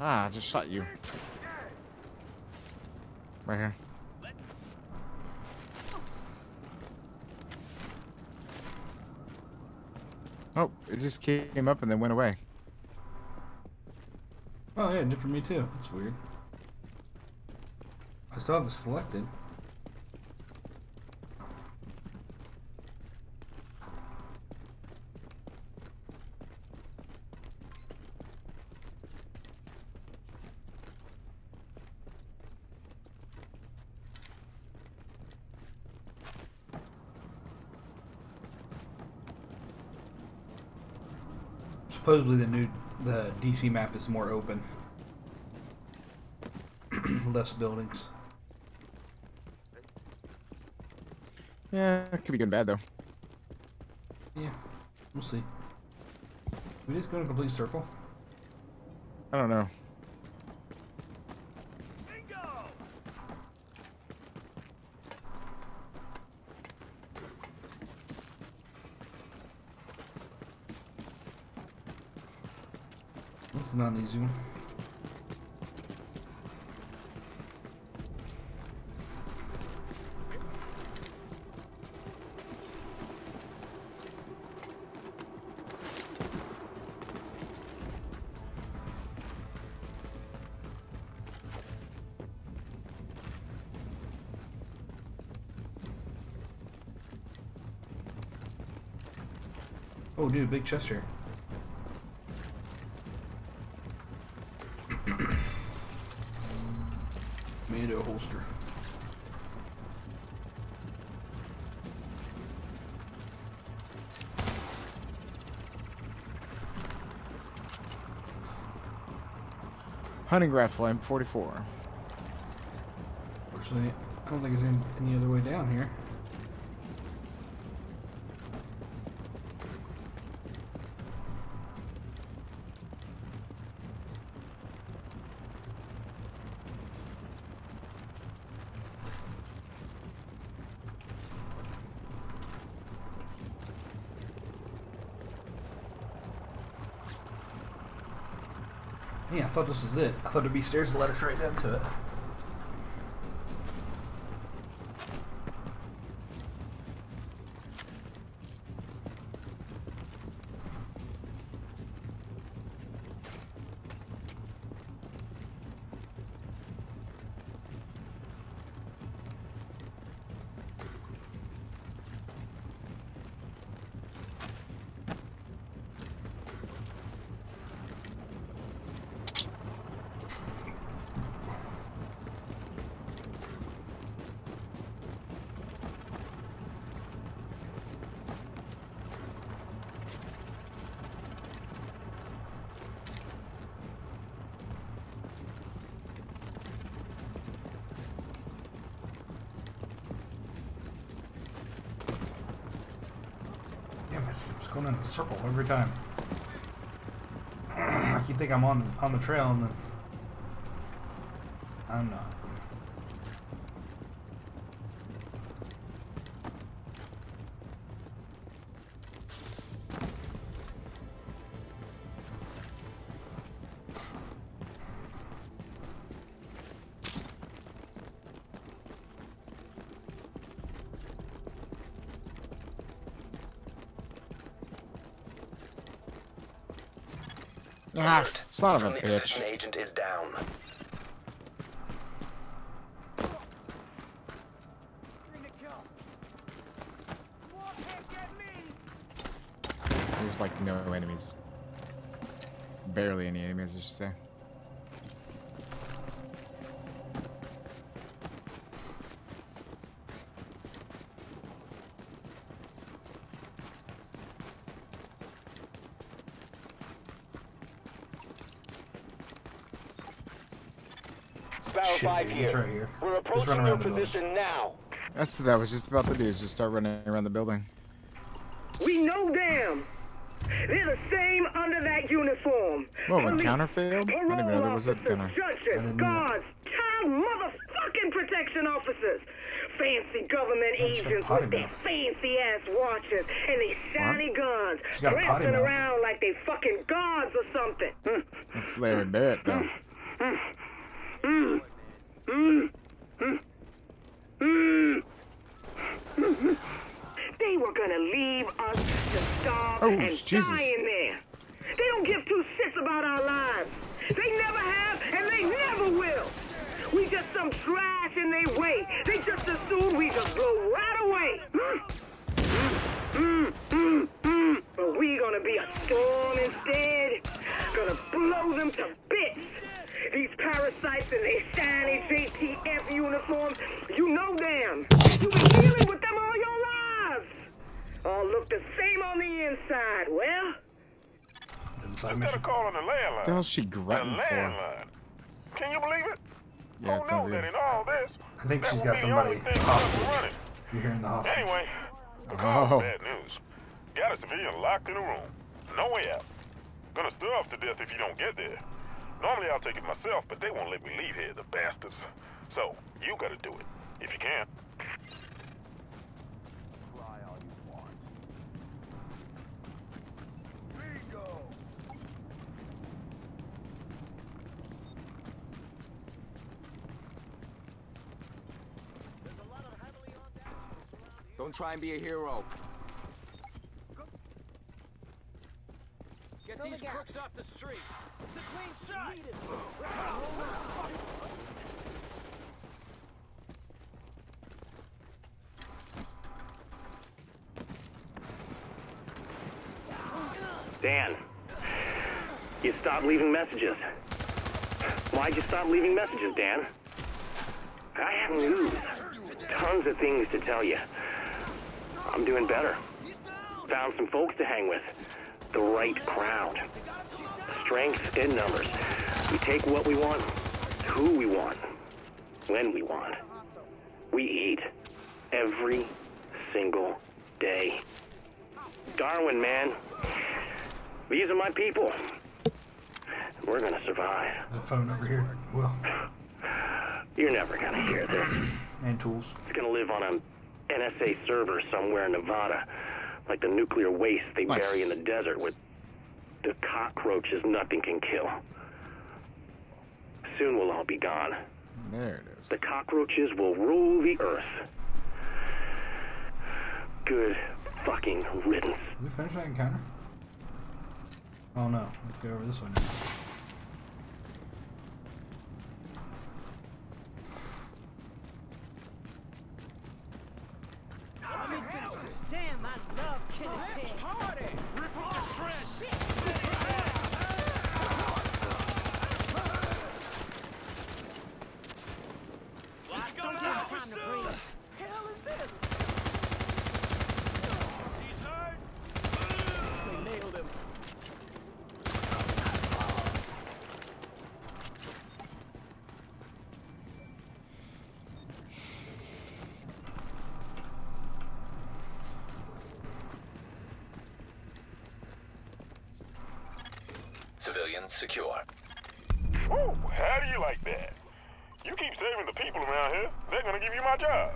Ah, I just shot you. Right here. Oh, it just came up and then went away. Oh yeah, it did for me too. That's weird. I still have it selected. Supposedly the new the DC map is more open. Less buildings. Yeah, it could be good and bad though. Yeah, we'll see. We just go in a complete circle. I don't know. Oh, dude, big chest here. Holster. Hunting rifle M44. Fortunately, I don't think there's any, any other way down here. Thought this was it. I thought there'd be stairs that led us right down to it. Circle every time. I keep thinking I'm on on the trail and then I'm not. Son of a bitch. agent is down. There's like no enemies. Barely any enemies, I should say. Shit, dude, here. it's right here. We're Just run approaching your around the building. position now. That's what I was just about to do, is just start running around the building. We know them. They're the same under that uniform. Whoa, Police, encounter failed? I didn't even know there was a officers, dinner. Judges, guards, child motherfucking protection officers. Fancy government she's got agents potty with their mouth. fancy ass watches and they shiny guns, She's got a potty prancing mouth. around like they fucking guards or something. That's Larry Barrett, though. Mm. Mm. Mm. Mm. Mm. They were gonna leave us to starve Oh, and Jesus. in there. They don't give two shits about our lives. They never have, and they never will. We just some trash in their way. They just assume we just blow right away. Mm, mm. But we gonna be a storm instead. Gonna blow them to bits. These parasites in their shiny JTF uniforms, you know them. You've been dealing with them all your lives. All look the same on the inside. Well, Inside Got a call on the landline. the hell's she The grunting for? landline. Can you believe it? Yeah, it Who sounds that in all this? I think that she's will got somebody only thing left hostage. You're hearing the hostage. Anyway, Oh. bad news. Got a civilian locked in a room. No way out. Gonna starve to death if you don't get there. Normally I'll take it myself, but they won't let me leave here, the bastards. So, you gotta do it. If you can. Don't try and be a hero. Get these crooks off the street. It's a clean shot. Dan, you stopped leaving messages. Why'd you stop leaving messages, Dan? I have news. Tons of things to tell you. I'm doing better. Found some folks to hang with. The right crowd. Strength in numbers. We take what we want, who we want, when we want. We eat every single day. Darwin, man. These are my people. We're gonna survive. The phone over here. Well, You're never gonna hear this. and tools. It's gonna live on a NSA server somewhere in Nevada, like the nuclear waste they Nice. bury in the desert with the cockroaches nothing can kill. Soon we'll all be gone. There it is. The cockroaches will rule the earth. Good fucking riddance. Did we finish that encounter? Oh no, let's go over this one. Let me finish this. Damn, I love killing pigs. Party! Rip it to shreds. Let's go Don't now, give him time to officer. breathe. hell is this? He's hurt. They nailed him. Positions secure. Ooh, how do you like that? You keep saving the people around here, they're gonna give you my job.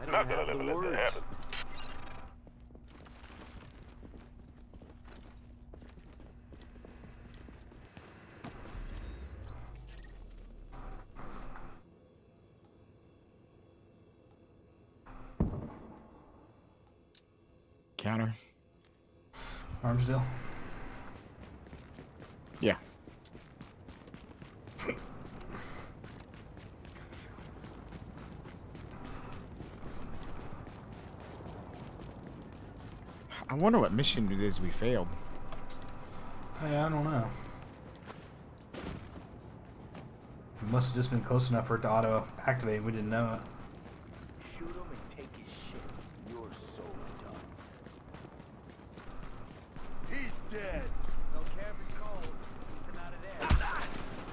I don't Not that have I'll ever the let that words. happen. Counter. Yeah. I wonder what mission it is we failed. Hey, I don't know. We must have just been close enough for it to auto activate. We didn't know it. Shoot him and take his shit. You're so dumb. He's dead. Don't care if it's cold. Keep him out of there.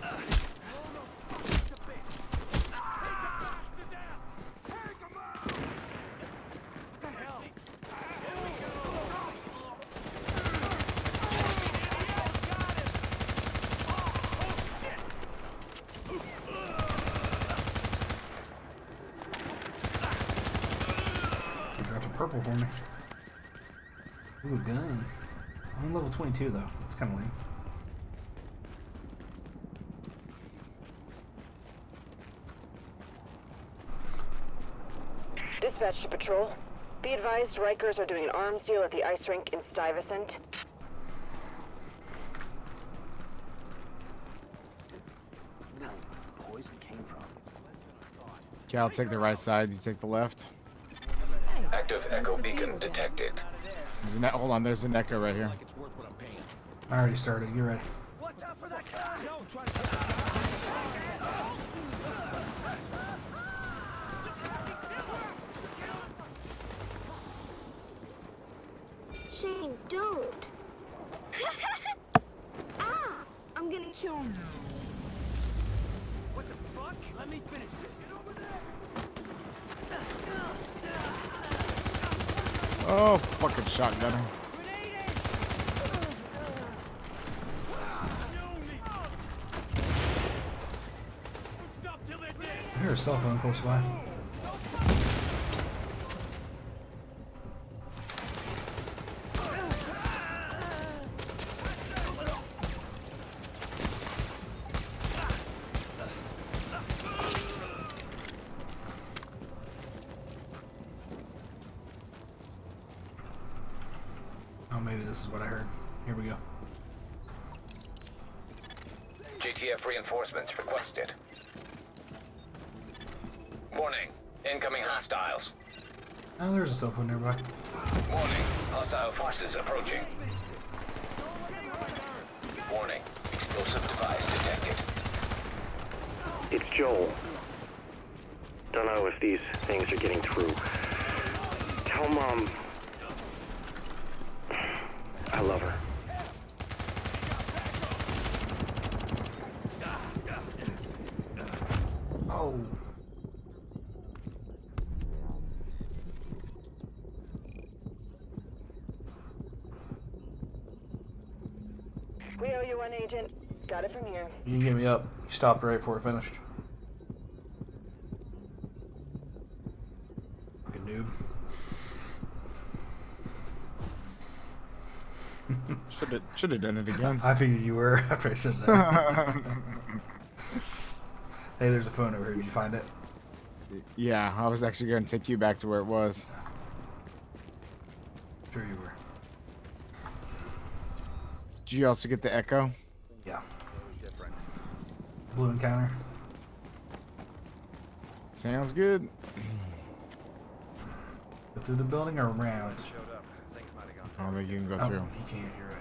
No, no, fuck the bitch. Take the bastard down. Take him out. What the hell? Here we go. He dropped a purple for me. Ooh, a gun. I'm level 22 though. That's kind of lame. Dispatch to patrol. Be advised, Rikers are doing an arms deal at the ice rink in Stuyvesant. Poison. Okay, I'll take the right side. You take the left. Active echo beacon detected. There's an, e- hold on, there's an echo right here. I already started. You ready? Watch out for that guy! Yo, try to Shane, don't. ah, I'm gonna kill him. What the fuck? Let me finish this. Get over Oh, fucking shotgunner. I hear a cell phone close by. Oh, maybe this is what I heard. Here we go. JTF reinforcements requested. Warning. Incoming hostiles. Oh, there's a cell phone nearby. Warning. Hostile forces approaching. Warning. Explosive device detected. It's Joel. Don't know if these things are getting through. Tell Mom. Stopped right before it finished. Fucking noob. Should have should have done it again. I figured you were after I said that. hey, there's a phone over here. Did you find it? Yeah, I was actually going to take you back to where it was. Sure you were. Did you also get the echo? Yeah. Blue encounter. Sounds good. Go through the building or around? I don't think you can go Oh, through. You can't. You're right.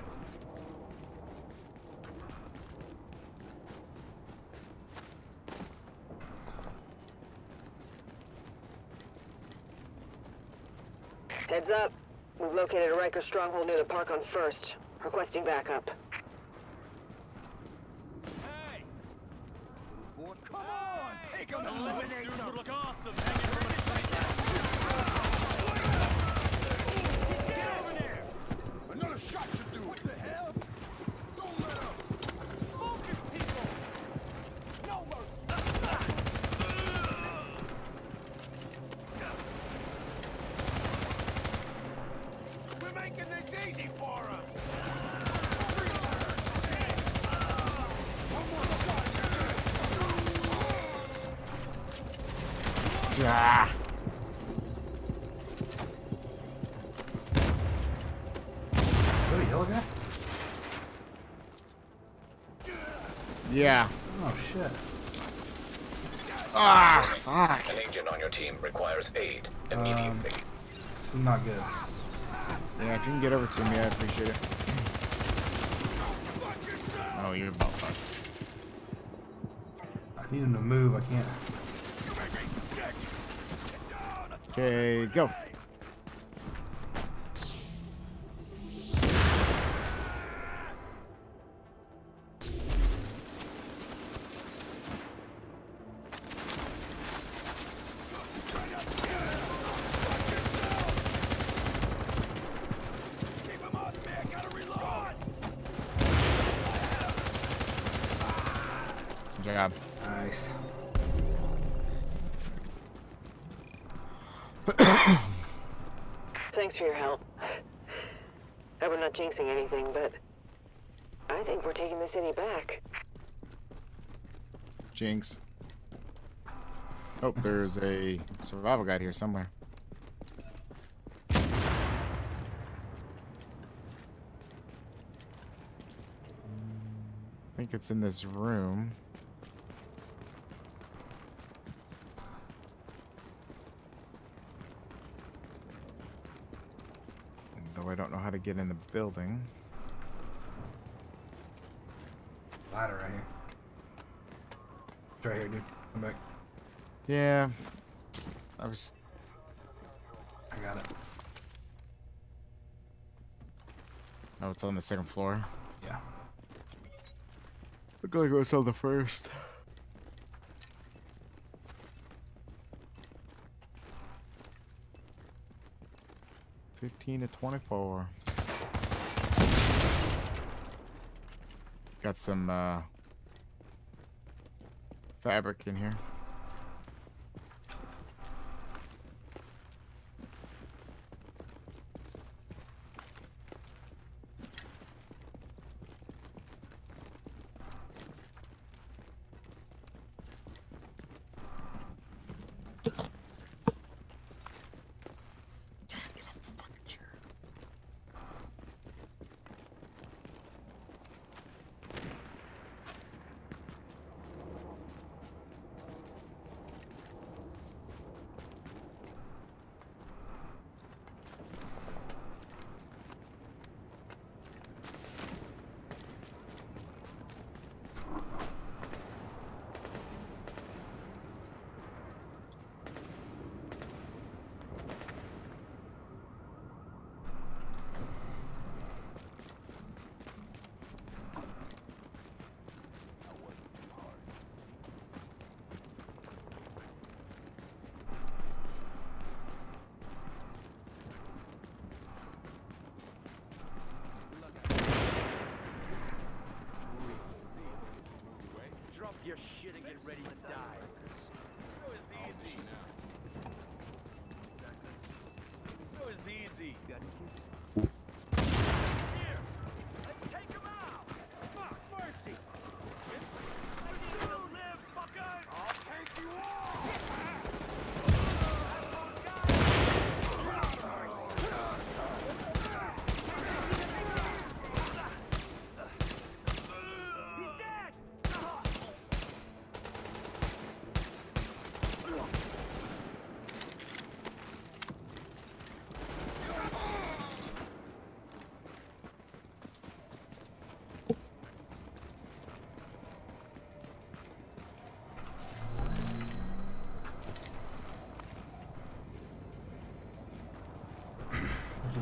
Heads up. We've located a Riker stronghold near the park on First. Requesting backup. Come on! Take him! Eliminate them! look awesome! Hanging from a tree. Get over there! Another shot should do What the hell? Don't let up! Ah. Is that a yellow guy? Yeah. Oh shit. Ah, fuck. An agent on your team requires aid immediately. Um, this is not good. Yeah, if you can get over to me, I appreciate it. Oh, you're about fucked. I need him to move. I can't. Okay, go. Anything, but I think we're taking the city back. Jinx. Oh, there's a survival guide here somewhere. I think it's in this room. Though I don't know how to get in the building. Ladder right here. It's right here, dude. Come back. Yeah. I was I got it. Oh, it's on the second floor. Yeah. Look like it was on the first. Fifteen to twenty-four. Got some uh, fabric in here.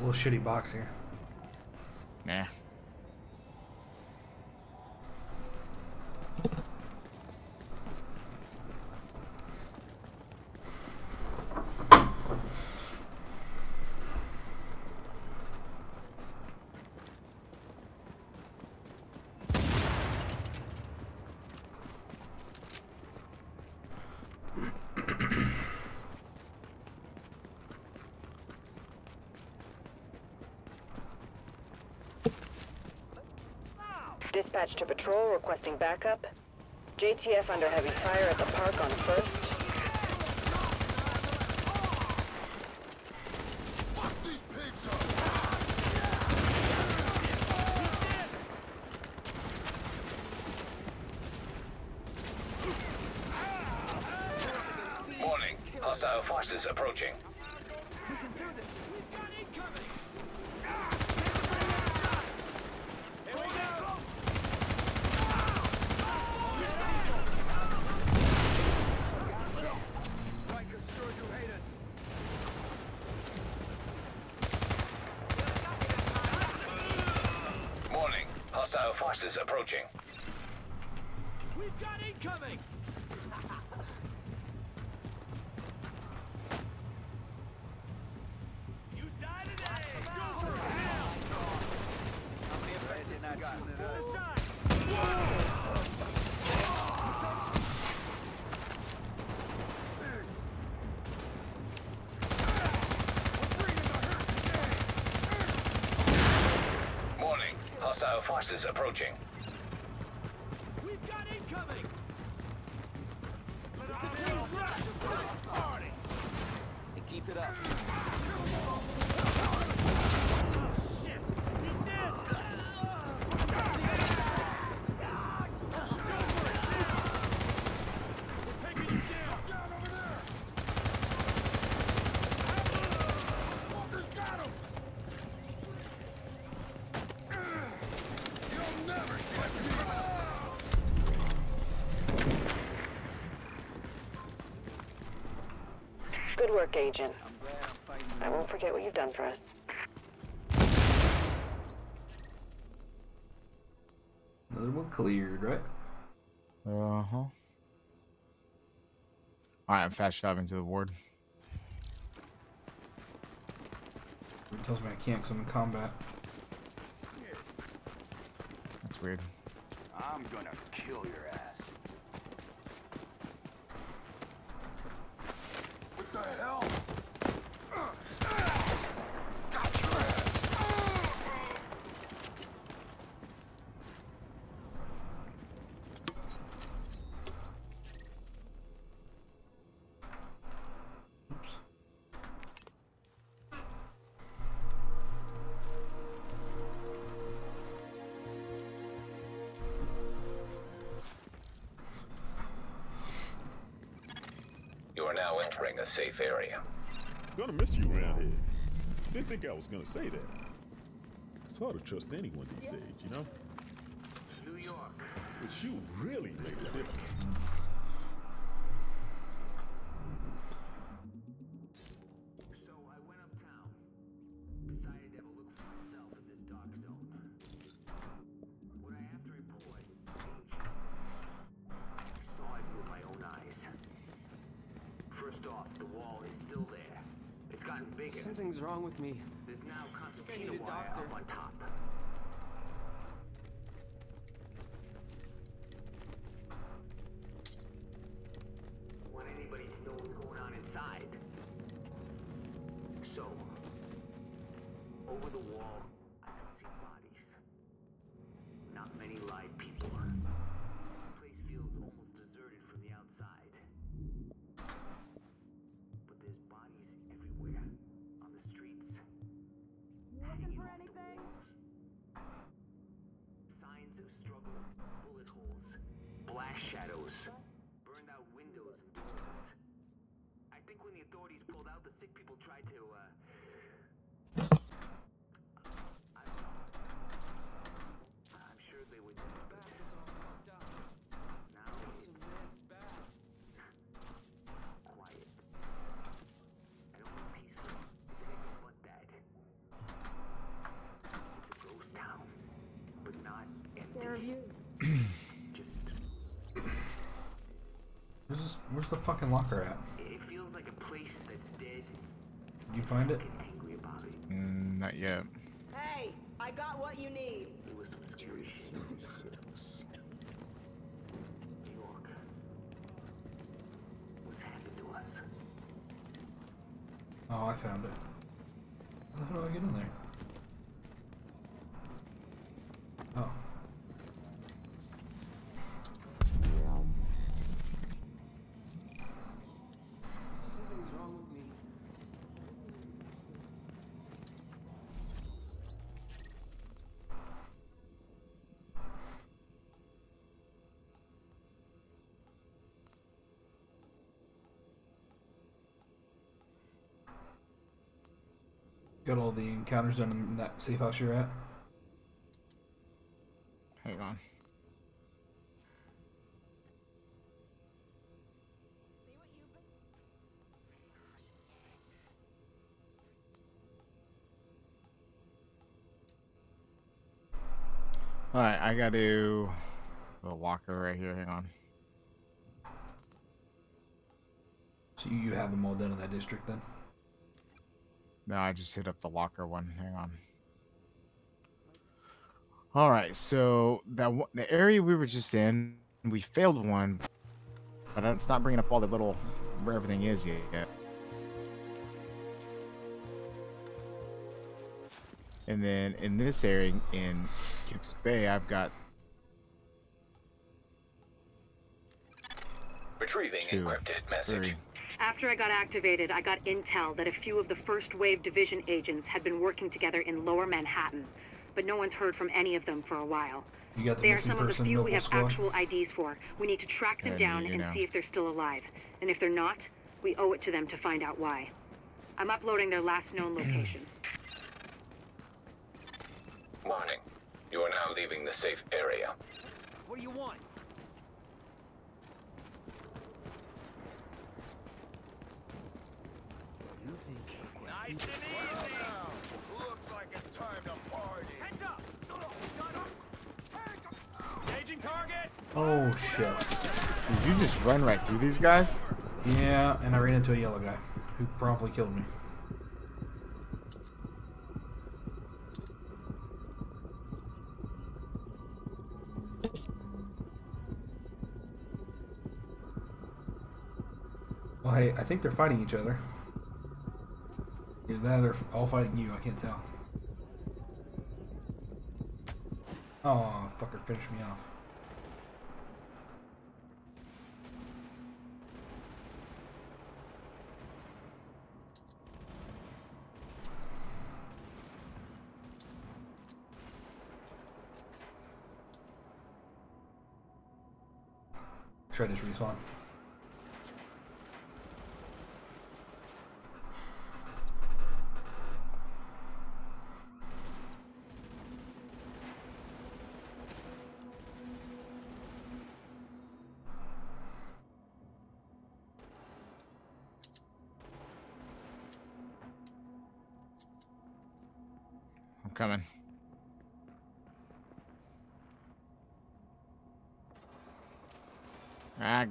Little shitty box here. Requesting backup. JTF under heavy fire at the park on 1st. Forces approaching. We've got incoming! And keep it up. Good work, Agent. I won't forget what you've done for us. Another one cleared, right? Uh huh. All right, I'm fast traveling to the ward. It tells me I can't because I'm in combat. That's weird. I'm gonna kill your ass. Safe area. Gonna miss you around here. Didn't think I was gonna say that. It's hard to trust anyone these days, you know? New York. But you really make a difference. Where's the fucking locker at? it feels like a place that's dead. Did you find it? Angry about it. Mm, not yet. Hey, I got what you need. It was some scary shit. New York. What's happened to us? Oh, I found it. How the hell do I get in there? Got all the encounters done in that safe house you're at. Hang on. All right, I got to the locker right here. Hang on. So you have them all done in that district then? No, I just hit up the locker one. Hang on. All right, so that one, the area we were just in, we failed one, but it's not bringing up all the little where everything is yet. And then in this area in Kips Bay, I've got Retrieving two, encrypted message. three. After I got activated, I got intel that a few of the first wave division agents had been working together in lower Manhattan, but no one's heard from any of them for a while. You got the They are some of the few we have squad? actual IDs for. We need to track them And down and know. see if they're still alive. And if they're not, we owe it to them to find out why. I'm uploading their last known location. Warning. You are now leaving the safe area. What do you want? Nice and easy. Looks like it's time to party. Heads up. Engaging target. Oh shit. Did you just run right through these guys? Yeah, and I ran into a yellow guy who promptly killed me. Well, hey, I think they're fighting each other. Either that or they're all fighting you, I can't tell. Oh, fucker, finish me off. Try to respawn.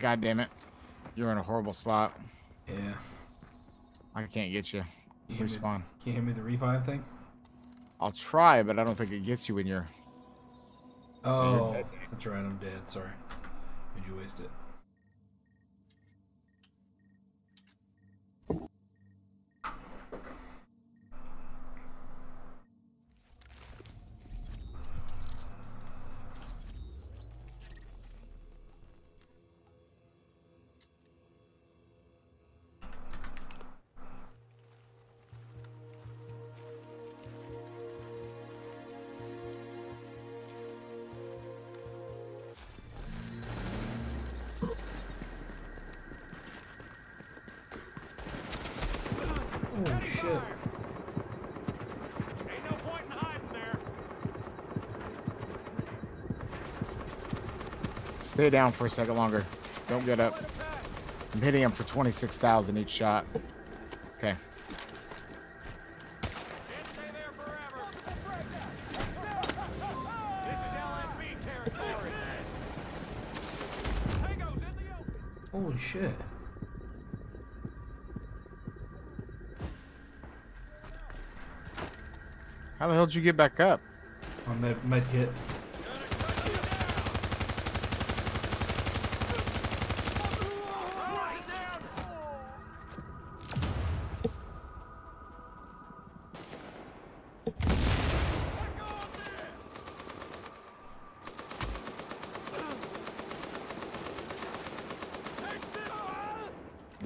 God damn it. You're in a horrible spot. Yeah. I can't get you. You Respawn. Can you hit me the revive thing? I'll try, but I don't think it gets you when you're. Oh, that's right. I'm dead. Sorry. Did you waste it. Stay down for a second longer. Don't get up. I'm hitting him for 26,000 each shot. Okay. Holy shit. How the hell did you get back up? On med, med kit.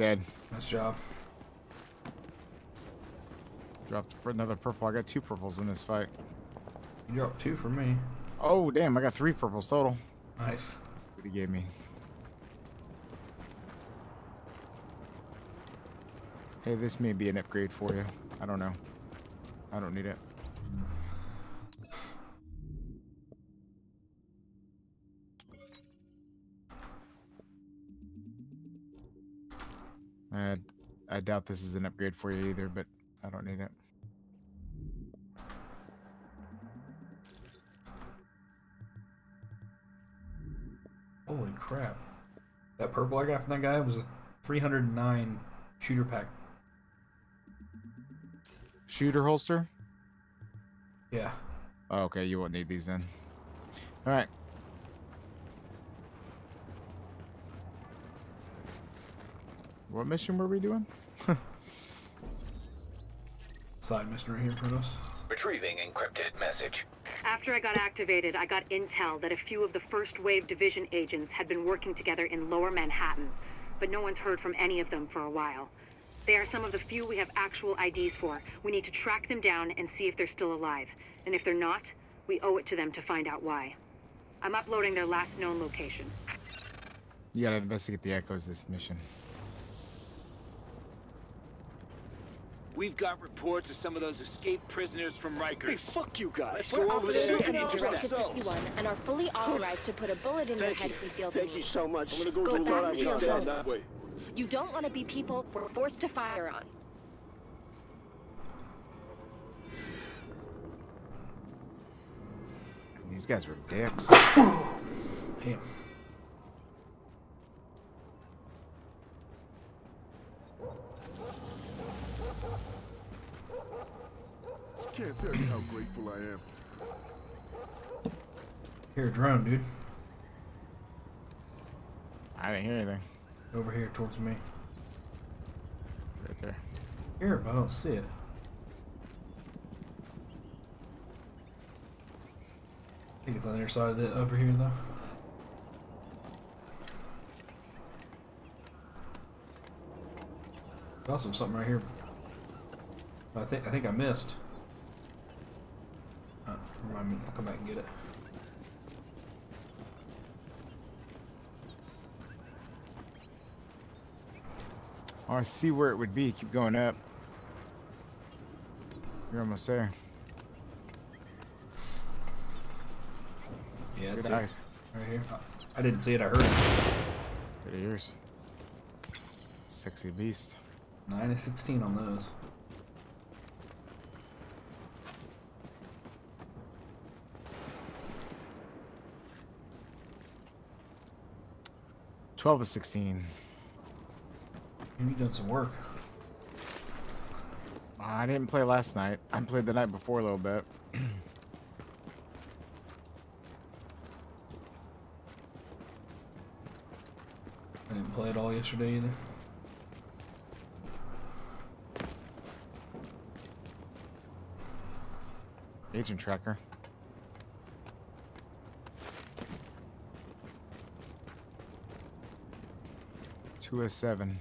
Dead. Nice job. Dropped for another purple. I got two purples in this fight. You dropped two for me. Oh, damn. I got three purples total. Nice. What he gave me. Hey, this may be an upgrade for you. I don't know. I don't need it. Doubt this is an upgrade for you either, but I don't need it. Holy crap. That purple I got from that guy was a 309 shooter pack. Shooter holster? Yeah. Oh, okay, you won't need these then. All right. What mission were we doing? Side mission right here in front of us. Retrieving encrypted message. After I got activated, I got intel that a few of the First Wave Division agents had been working together in Lower Manhattan, but no one's heard from any of them for a while. They are some of the few we have actual IDs for. We need to track them down and see if they're still alive. And if they're not, we owe it to them to find out why. I'm uploading their last known location. You gotta investigate the echoes this mission. We've got reports of some of those escaped prisoners from Rikers. Hey, fuck you guys. Let's We're go over there operating and under intercept. Directive 51 and are fully authorized to put a bullet in your Thank head you. if we feel the Thank need. you so much. I'm gonna go, Go do back to your understand homes. that way. You don't want to be people we're forced to fire on. These guys were dicks. Damn. Can't tell you how grateful I am. Here, drone, dude. I didn't hear anything. Over here towards me. Right there. Here, but I don't see it. I think it's on the other side of the over here though. There's also something right here. I think I think I missed. Uh, remind me. I'll come back and get it. Oh, I see where it would be. Keep going up. You're almost there. Yeah, it's it. eyes. right here. I, didn't see it. I heard it. Good ears. Sexy beast. Nine and sixteen on those. Twelve of sixteen. You done some work. I didn't play last night. I played the night before a little bit. I didn't play at all yesterday either. Agent tracker. Two oh seven.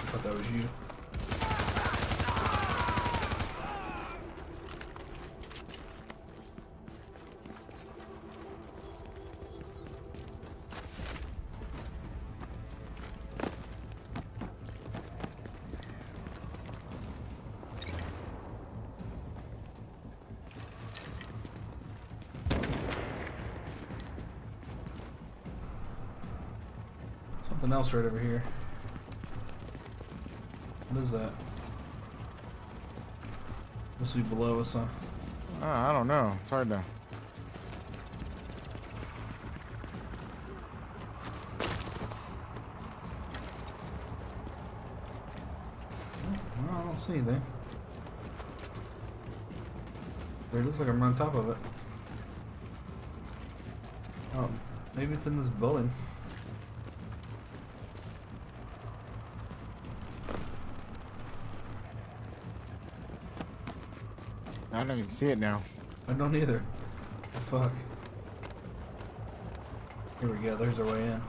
I thought that was you. Something else right over here. What is that? Must be below us, huh? Uh, I don't know. It's hard to. No, I don't see anything. It looks like I'm on top of it. Oh, maybe it's in this building. Don't even see it now. I don't either. Fuck. Here we go. There's our way in.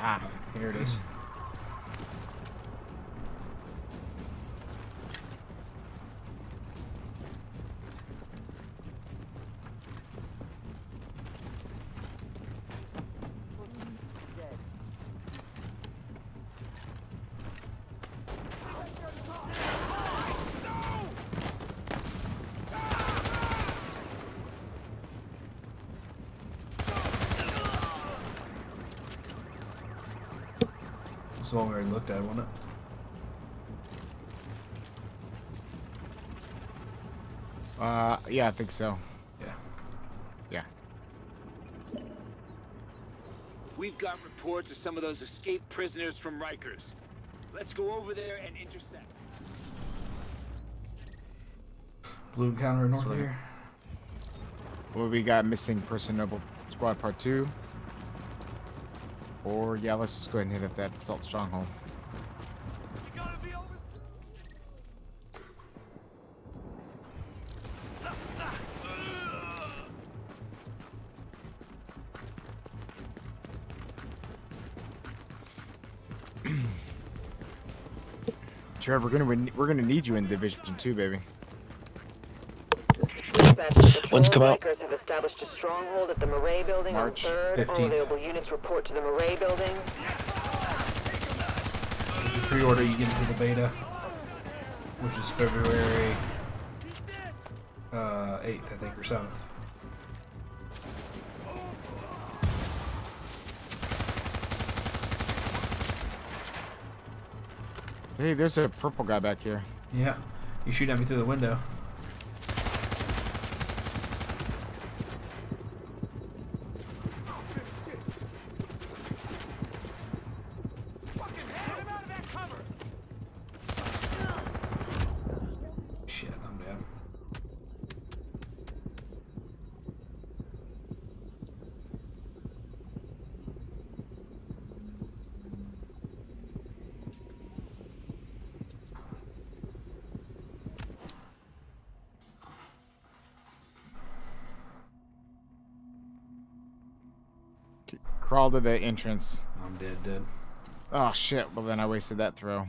Ah, Here it is the one we already looked at, wasn't it? Uh, yeah, I think so. Yeah. Yeah. We've got reports of some of those escaped prisoners from Rikers. Let's go over there and intercept. Blue counter north of here. Well, we got missing person noble squad part two. Or yeah, let's just go ahead and hit up that assault stronghold. Trevor, we're gonna we're gonna need you in Division Two, baby. When's come out? Have established a stronghold at the Murray building March on 3rd. All 15th. available units report to the Murray building. If you pre-order, you get into the beta, which is February uh, 8th, I think, or 7th. Hey, there's a purple guy back here. Yeah, you shoot at me through the window. To the entrance. I'm dead, dead. Oh shit! Well then I wasted that throw.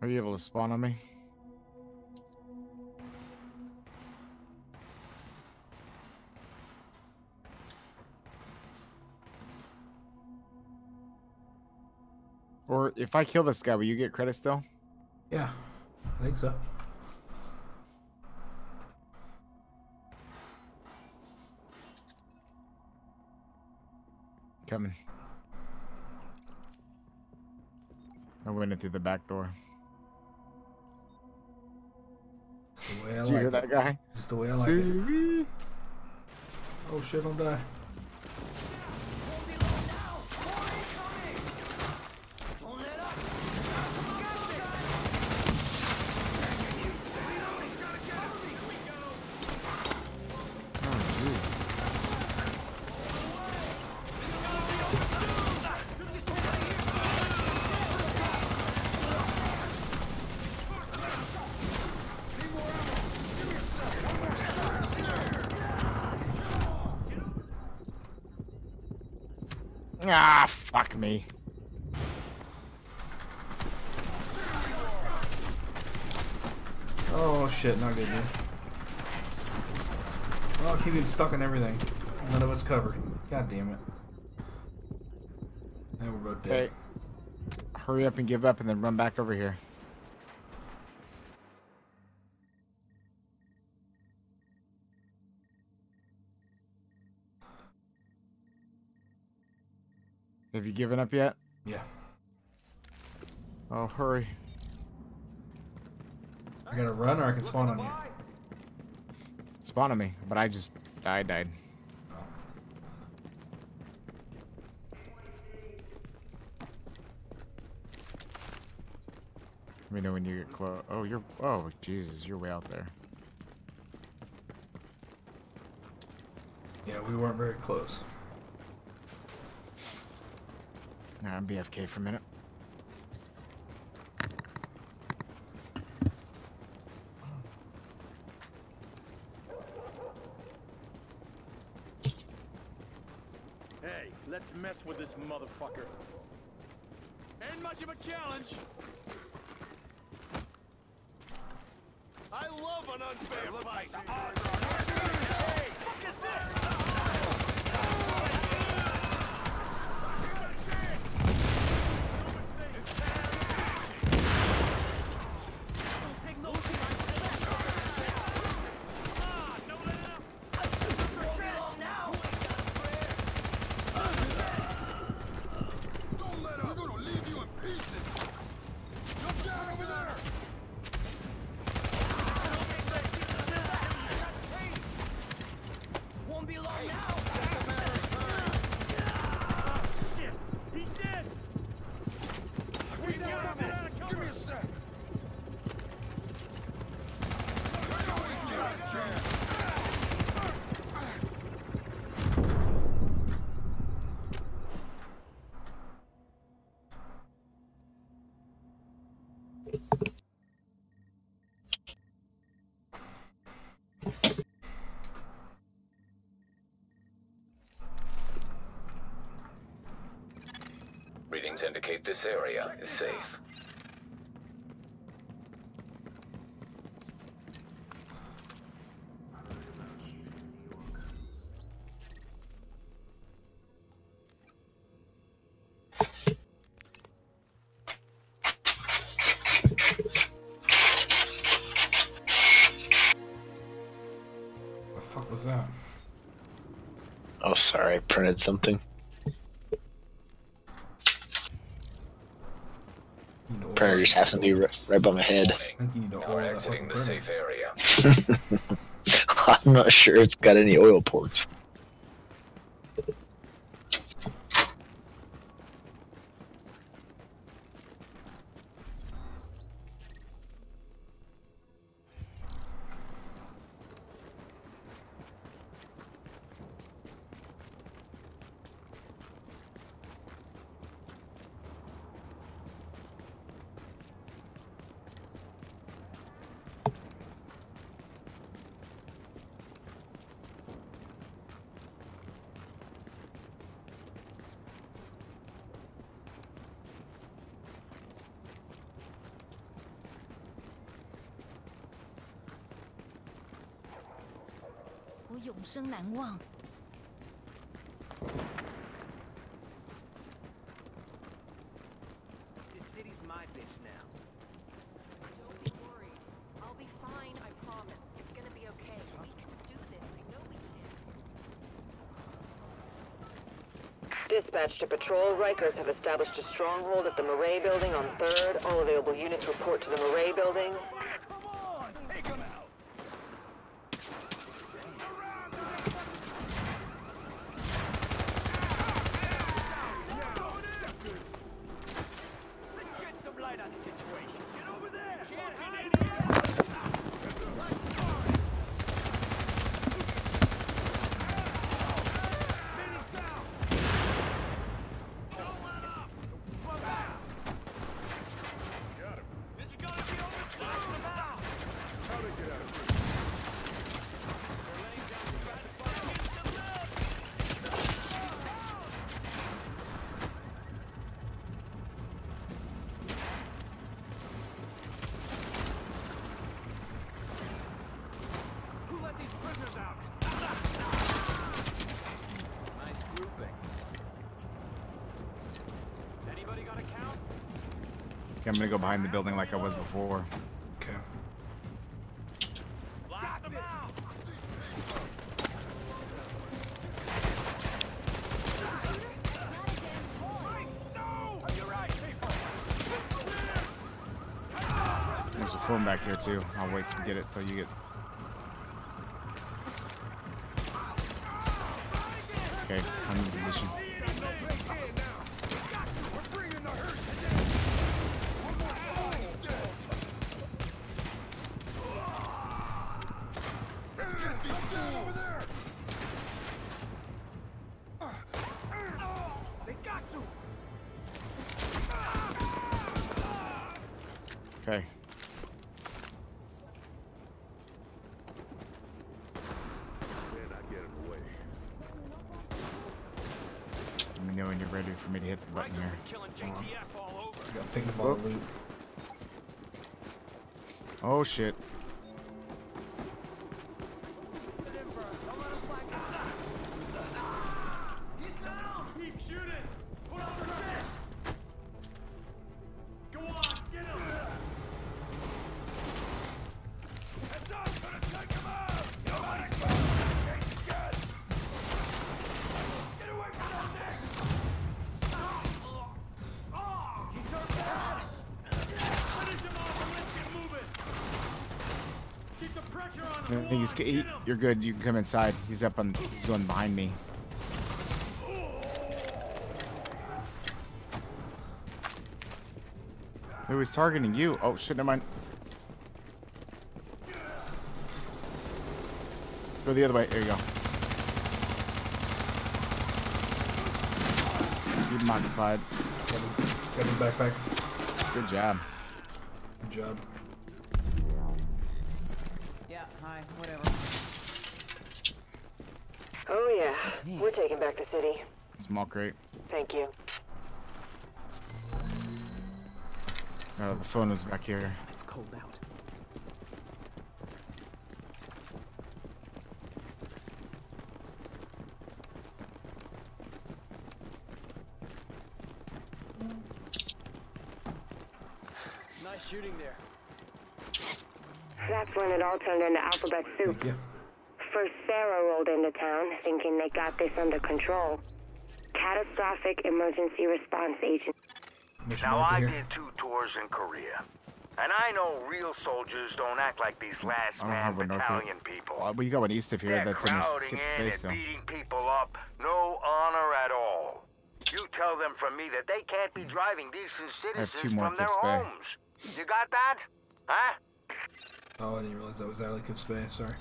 Are you able to spawn on me? Or if I kill this guy, will you get credit still? Yeah, I think so. Coming. I went in through the back door. It's the way I Did like you hear it. that guy? It's the way I like it. Oh shit, I'm die. stuck in everything. None of us covered. God damn it. Now we're both dead. Hey, hurry up and give up and then run back over here. Have you given up yet? Yeah. Oh, hurry. I gotta run or I can spawn on you. Spawn on me, but I just died, died. Let me know when you get close. Oh, you're. Oh, Jesus, you're way out there. Yeah, we weren't very close. Nah, I'm BFK for a minute. Hey, let's with this motherfucker. Ain't much of a challenge. I love an unfair fight. Hey, fuck is this? Won't be long now. Shit, he's dead. We got him out of cover. Give me a sec. Readings indicate this area is safe. What the fuck was that? Oh, sorry, I printed something. Printer just happens to be right, by my head. Now exiting the safe area. I'm not sure it's got any oil ports. This city's my bitch now. Don't worry. I'll be fine, I promise. It's gonna be okay. We can do this. I know we can. Dispatch to patrol. Rikers have established a stronghold at the Murray building on 3rd. All available units report to the Murray building. I'm gonna go behind the building like I was before. Okay. There's a phone back here too. I'll wait to get it till you get shit. Pressure on I him. think he's, he, you're good. You can come inside. He's up on. He's going behind me. Who was targeting you? Oh shit! Never mind. Go the other way. There you go. Keep him occupied. Got his backpack. Good job. Good job. Yeah, hi, whatever. Oh yeah, we're taking back the city. Small crate. Thank you. Uh, the phone is back here. It's cold out. Nice shooting there. That's when it all turned into alphabet soup. Thank you. First, CERA rolled into town, thinking they got this under control. Catastrophic emergency response agent. Mission Now, I here. did two tours in Korea. And I know real soldiers don't act like these last I don't man have one north battalion of. people. Well, we got one east of here They're that's in a crowding skip in space and though. beating people up. No honor at all. You tell them from me that they can't be driving decent I have citizens two more from their Bay. homes. You got that? Huh? Oh, I didn't realize that was Alley of Space. Sorry.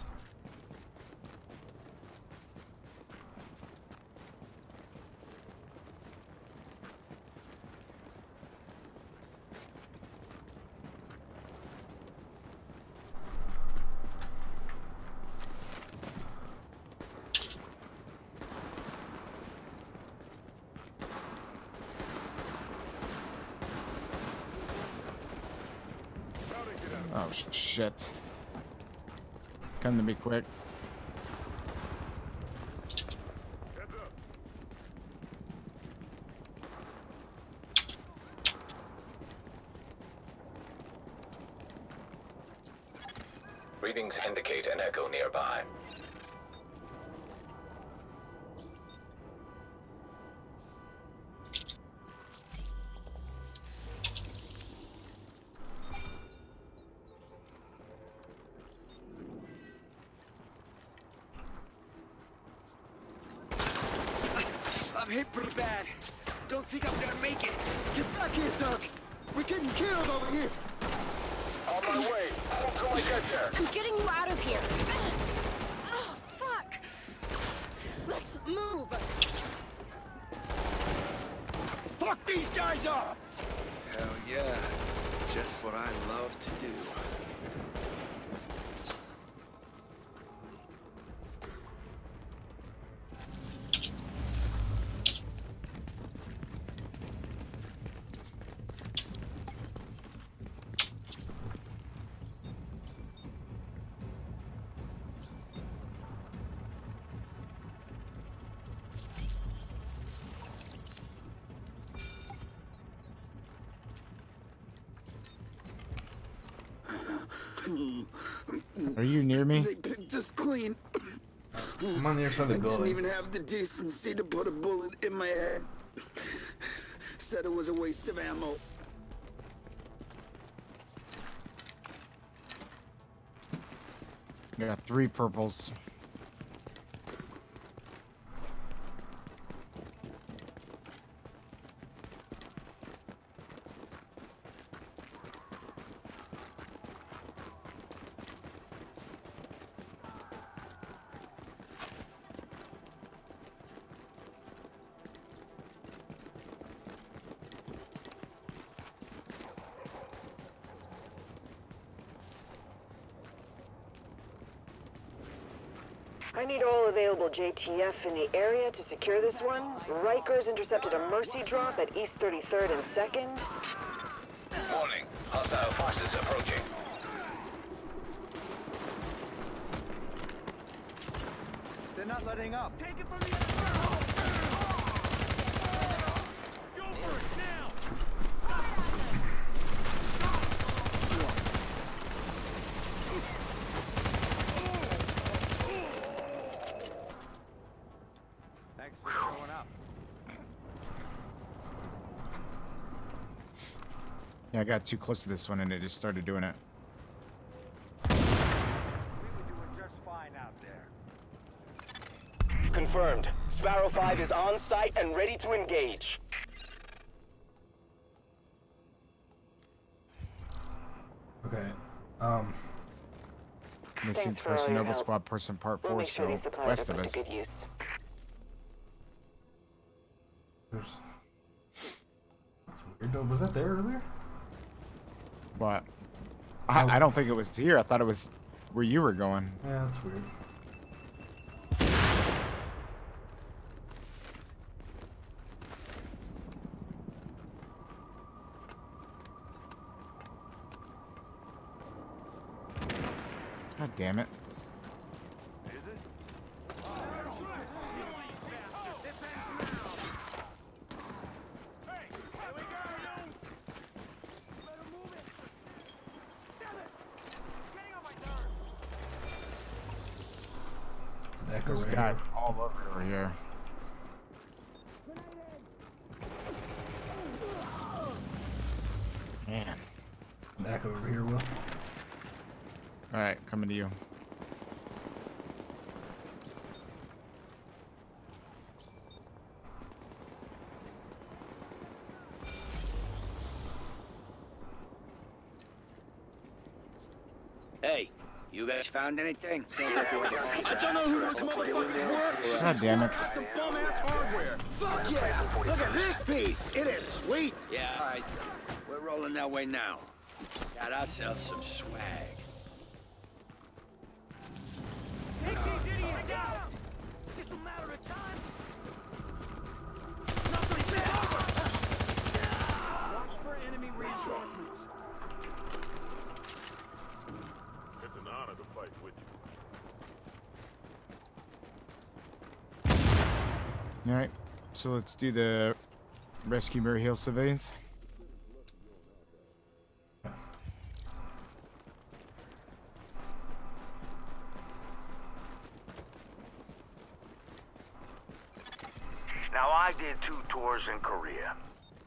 Oh sh- shit. Come to me quick. Readings indicate an echo nearby. Are you near me? They picked us clean. I'm on the other side of the building. I didn't even have the decency to put a bullet in my head. Said it was a waste of ammo. Got three purples. I need all available JTF in the area to secure this one. Rikers intercepted a Mercy drop at East 33rd and 2nd. Warning. Hostile forces approaching. They're not letting up. Take it from the other Go for it now! Thanks for showing up. Yeah, I got too close to this one and it just started doing it. We were doing just fine out there. Confirmed. Sparrow 5 is on site and ready to engage. Okay. Um. Missing Thanks for all person, Noble. Squad person, part We'll four make sure still west are of put us. to good use. There's. That's weird. though. Was that there earlier? But I, I don't think it was here. I thought it was where you were going. Yeah, that's weird. God damn it. Echo There's right guys here. all over over here. Man. An echo over here, Will. Alright, coming to you. Hey, you guys found anything? Sounds like you're I don't know who those motherfuckers were. God damn it. Some bum ass hardware. Fuck yeah! Look at this piece! It is sweet! Yeah, alright. We're rolling that way now. Got ourselves some swag. Take these idiots out. Just a matter of time. Nothing's over. Watch for enemy reinforcements. It's an honor to fight with you. Alright, so let's do the rescue Murray Hill civilians. Now, I did two tours in Korea.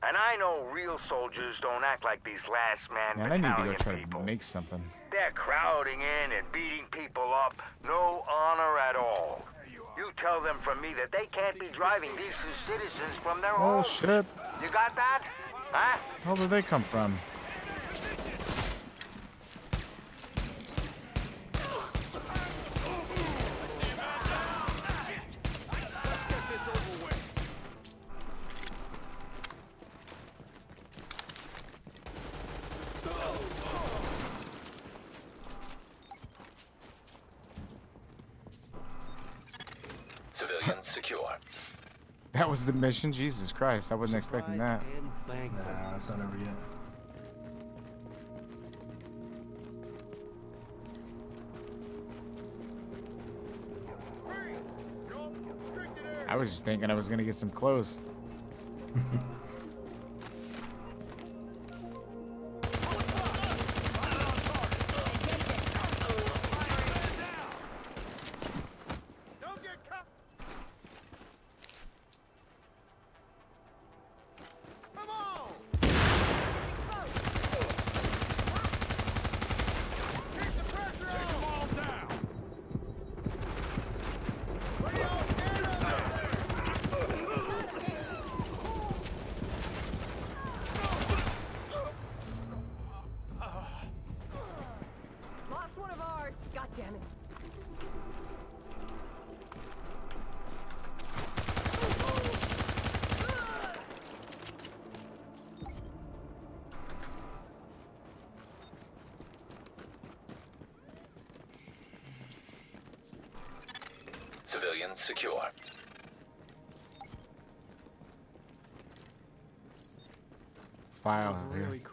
And I know real soldiers don't act like these last man Man, I need to go try people. to make something. They're crowding in and beating people up. No honor at all. You tell them from me that they can't be driving decent citizens from their Oh shit. You got that? Huh? Where did they come from? Civilians secure. That was the mission? Jesus Christ, I wasn't expecting that. Nah, it's not over yet. I was just thinking I was gonna get some clothes.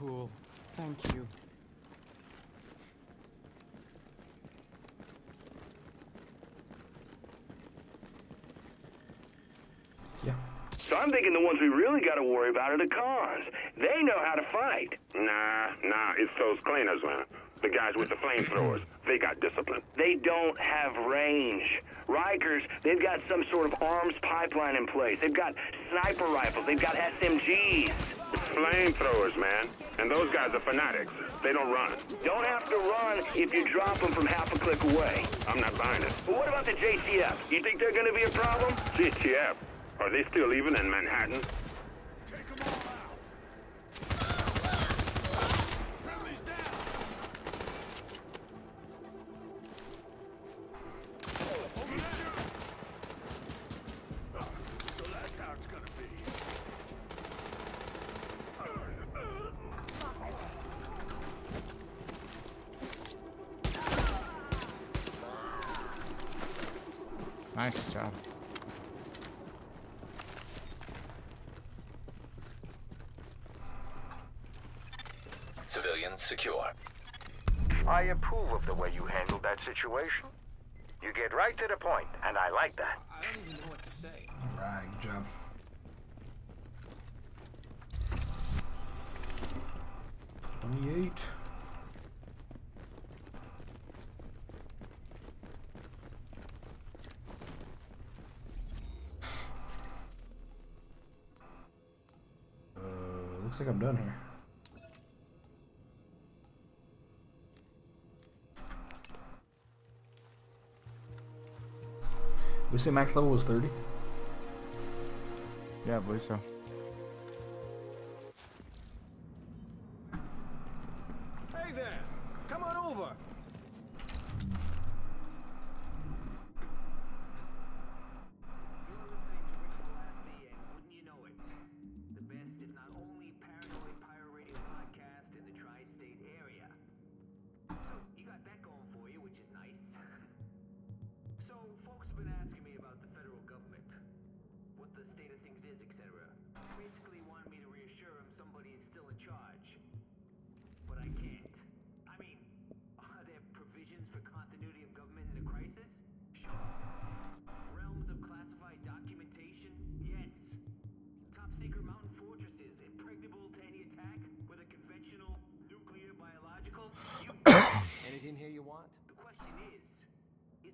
cool. Thank you. So I'm thinking the ones we really got to worry about are the cons. They know how to fight. Nah, nah, it's those cleaners, man. The guys with the flamethrowers. They got discipline. They don't have range. Rikers, they've got some sort of arms pipeline in place. They've got sniper rifles. They've got SMGs. Flamethrowers, man. And those guys are fanatics. They don't run. Don't have to run if you drop them from half a click away. I'm not buying it. But what about the JTF? You think they're going to be a problem? JTF? Are they still even in Manhattan? Nice job. Civilians secure. I approve of the way you handled that situation. You get right to the point, and I like that. I don't even know what to say. Alright, good job. Twenty-eight. Uh, like I'm done here. We say max level was 30? Yeah, I believe so.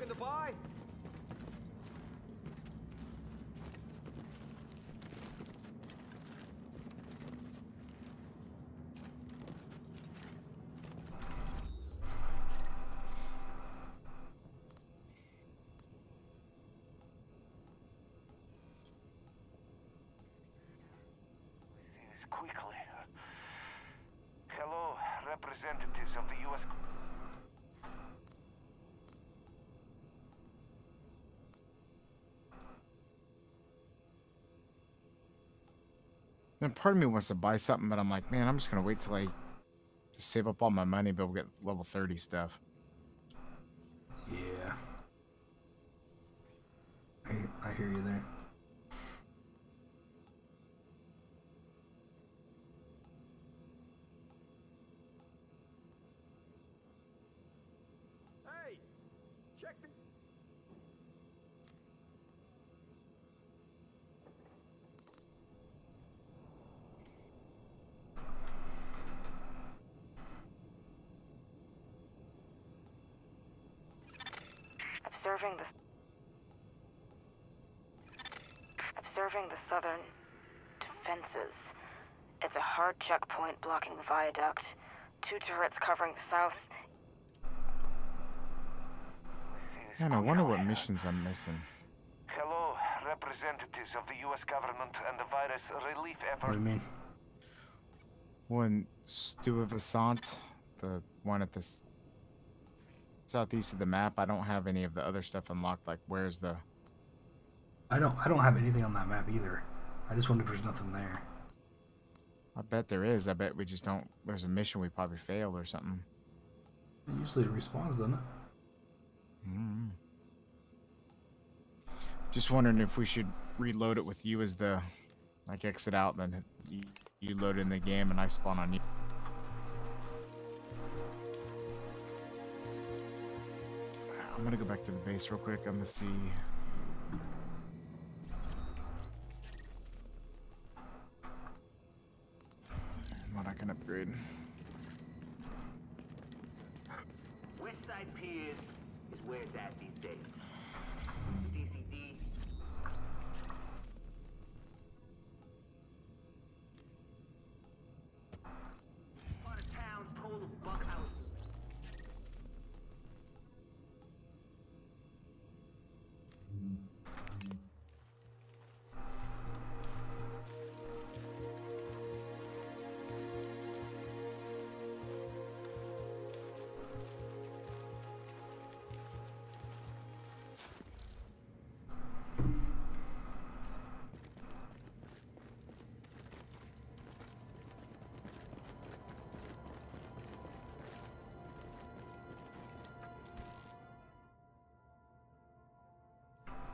Looking to buy? Quickly. Hello, representatives of the U.S. And part of me wants to buy something, but I'm like, man, I'm just gonna wait till I save up all my money, but we'll get level 30 stuff. Yeah. I, I hear you there. Check the... Observing the observing the southern defenses. It's a hard checkpoint blocking the viaduct. Two turrets covering the south. Man, I wonder what missions I'm missing. Hello, representatives of the U.S. government and the virus relief effort. What do you mean? One Stuyvesant, the one at the s- southeast of the map. I don't have any of the other stuff unlocked. Like, where's the? I don't. I don't have anything on that map either. I just wonder if there's nothing there. I bet there is. I bet we just don't. There's a mission we probably failed or something. Usually it respawns, doesn't it? Mm. Just wondering if we should reload it with you as the, like, exit out, then you, you load in the game and I spawn on you. I'm gonna go back to the base real quick. I'm gonna see. Can upgrade. West Side Piers is where it's at these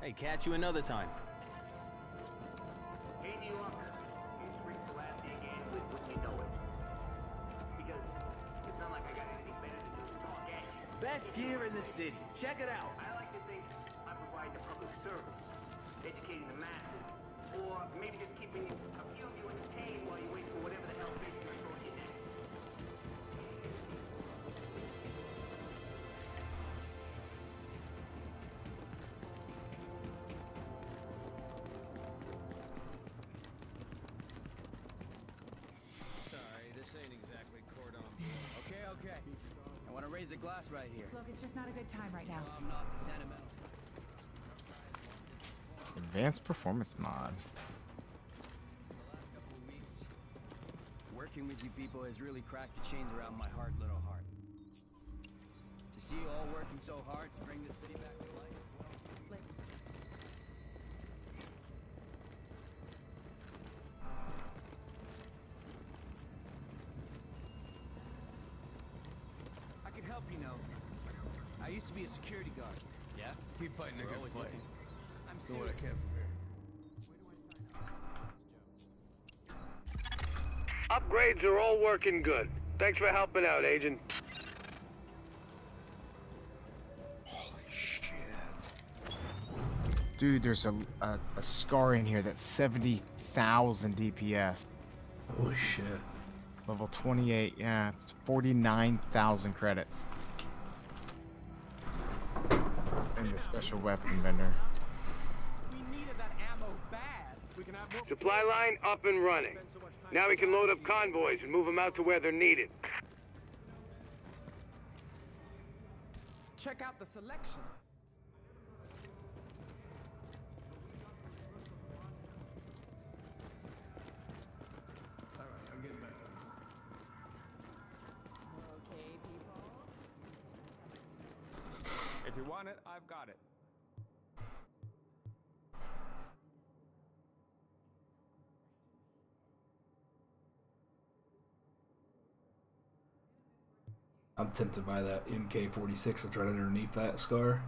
Hey, catch you another time. Hey, New York. It's Rick Pulaski again with What You Know It. Because it's not like I got anything better to do than talk at you. Best gear in the city. Check it out. I like to think I provide the public service, educating the masses, or maybe just keeping a few of you entertained while you wait for whatever the hell raise a glass right here. Look, it's just not a good time right now. I'm not sentimental. Advanced performance mod. couple of weeks, working with you people has really cracked the chains around my hard little heart. To see you all working so hard to bring this city back to life, well, I can help you know. I used to be a security guard. Yeah? Keep fighting a We're good fight. looking. I'm Doing what I serious. can from here. Upgrades are all working good. Thanks for helping out, Agent. Dude, there's a, a, a scar in here that's 70,000 DPS. Oh shit. Level 28, yeah, it's 49,000 credits. Special weapon vendor. Supply line up and running. Now we can load up convoys and move them out to where they're needed. Check out the selection. Alright, I'm getting back. Okay, people. If you want it, I've got it. I'm tempted by that MK46 that's right underneath that scar.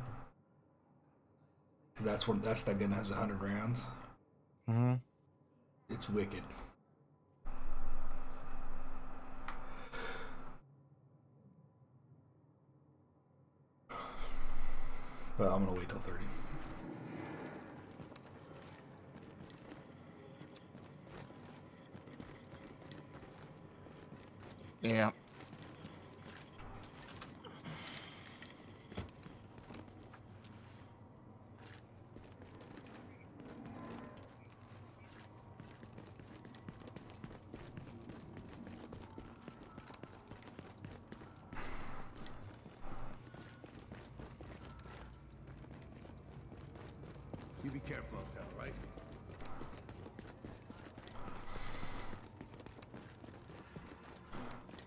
'Cause that's what that's that gun that has 100 rounds. Mm-hmm. It's wicked. But I'm gonna wait till 30. Yeah. You be careful up there, right?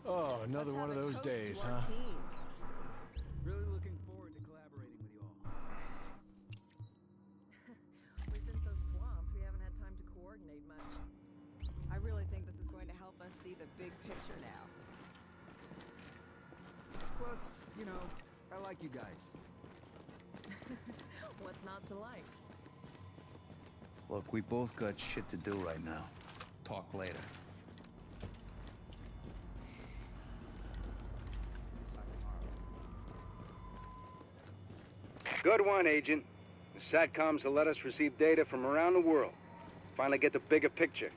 Oh, another one of those days, huh? Really both got shit to do right now. Talk later. Good one, Agent. The SATCOMs will let us receive data from around the world. Finally get the bigger picture.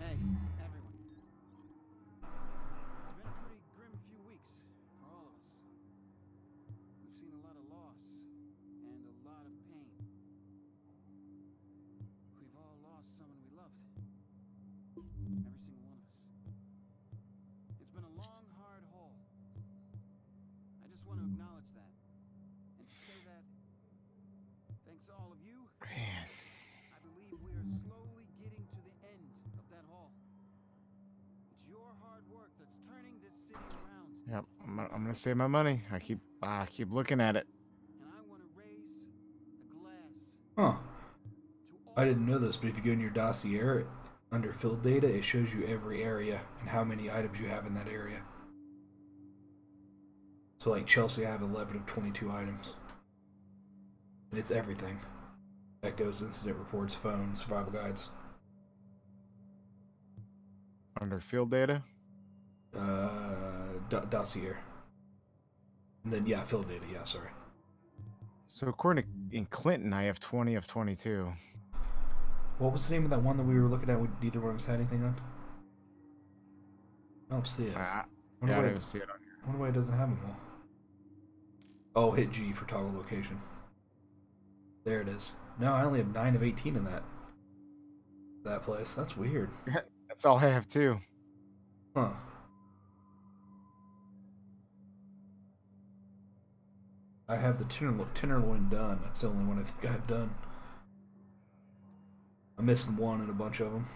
Hey, everyone. It's been a pretty grim few weeks for all of us. We've seen a lot of loss and a lot of pain. We've all lost someone we loved. Every single one of us. It's been a long, hard haul. I just want to acknowledge that. And say that, thanks to all of you, I believe we are slowly getting to the end of that haul. It's your hard work that's turning this city around. Yep. I'm, gonna- save my money. I keep I keep looking at it. Huh. I didn't know this, but if you go in your dossier under field data, it shows you every area and how many items you have in that area. So, like Chelsea, I have 11 of 22 items. And it's everything that goes incident reports, phones, survival guides. Under field data. Uh, do- dossier. And then, yeah, field data, yeah, sorry. So according to in Clinton, I have 20 of 22. What was the name of that one that we were looking at? Neither one of us had anything on? I don't see it. Wonder yeah, I don't even see it on here. wonder why it doesn't have them all. Oh, hit G for toggle location. There it is. No, I only have 9 of 18 in that that place. That's weird. That's all I have too. Huh. I have the tenderlo- tenderloin done. That's the only one I think I have done. I'm missing one in a bunch of them.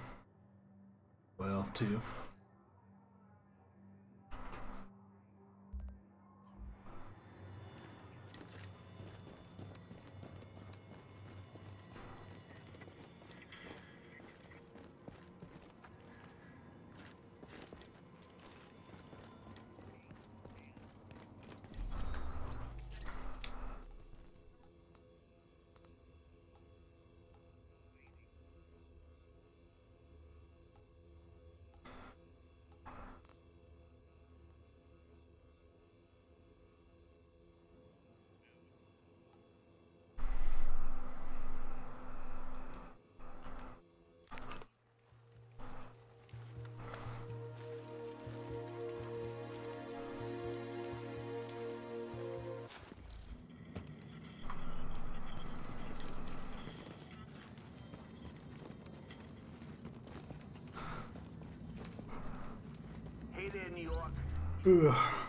Well, two. There, New York.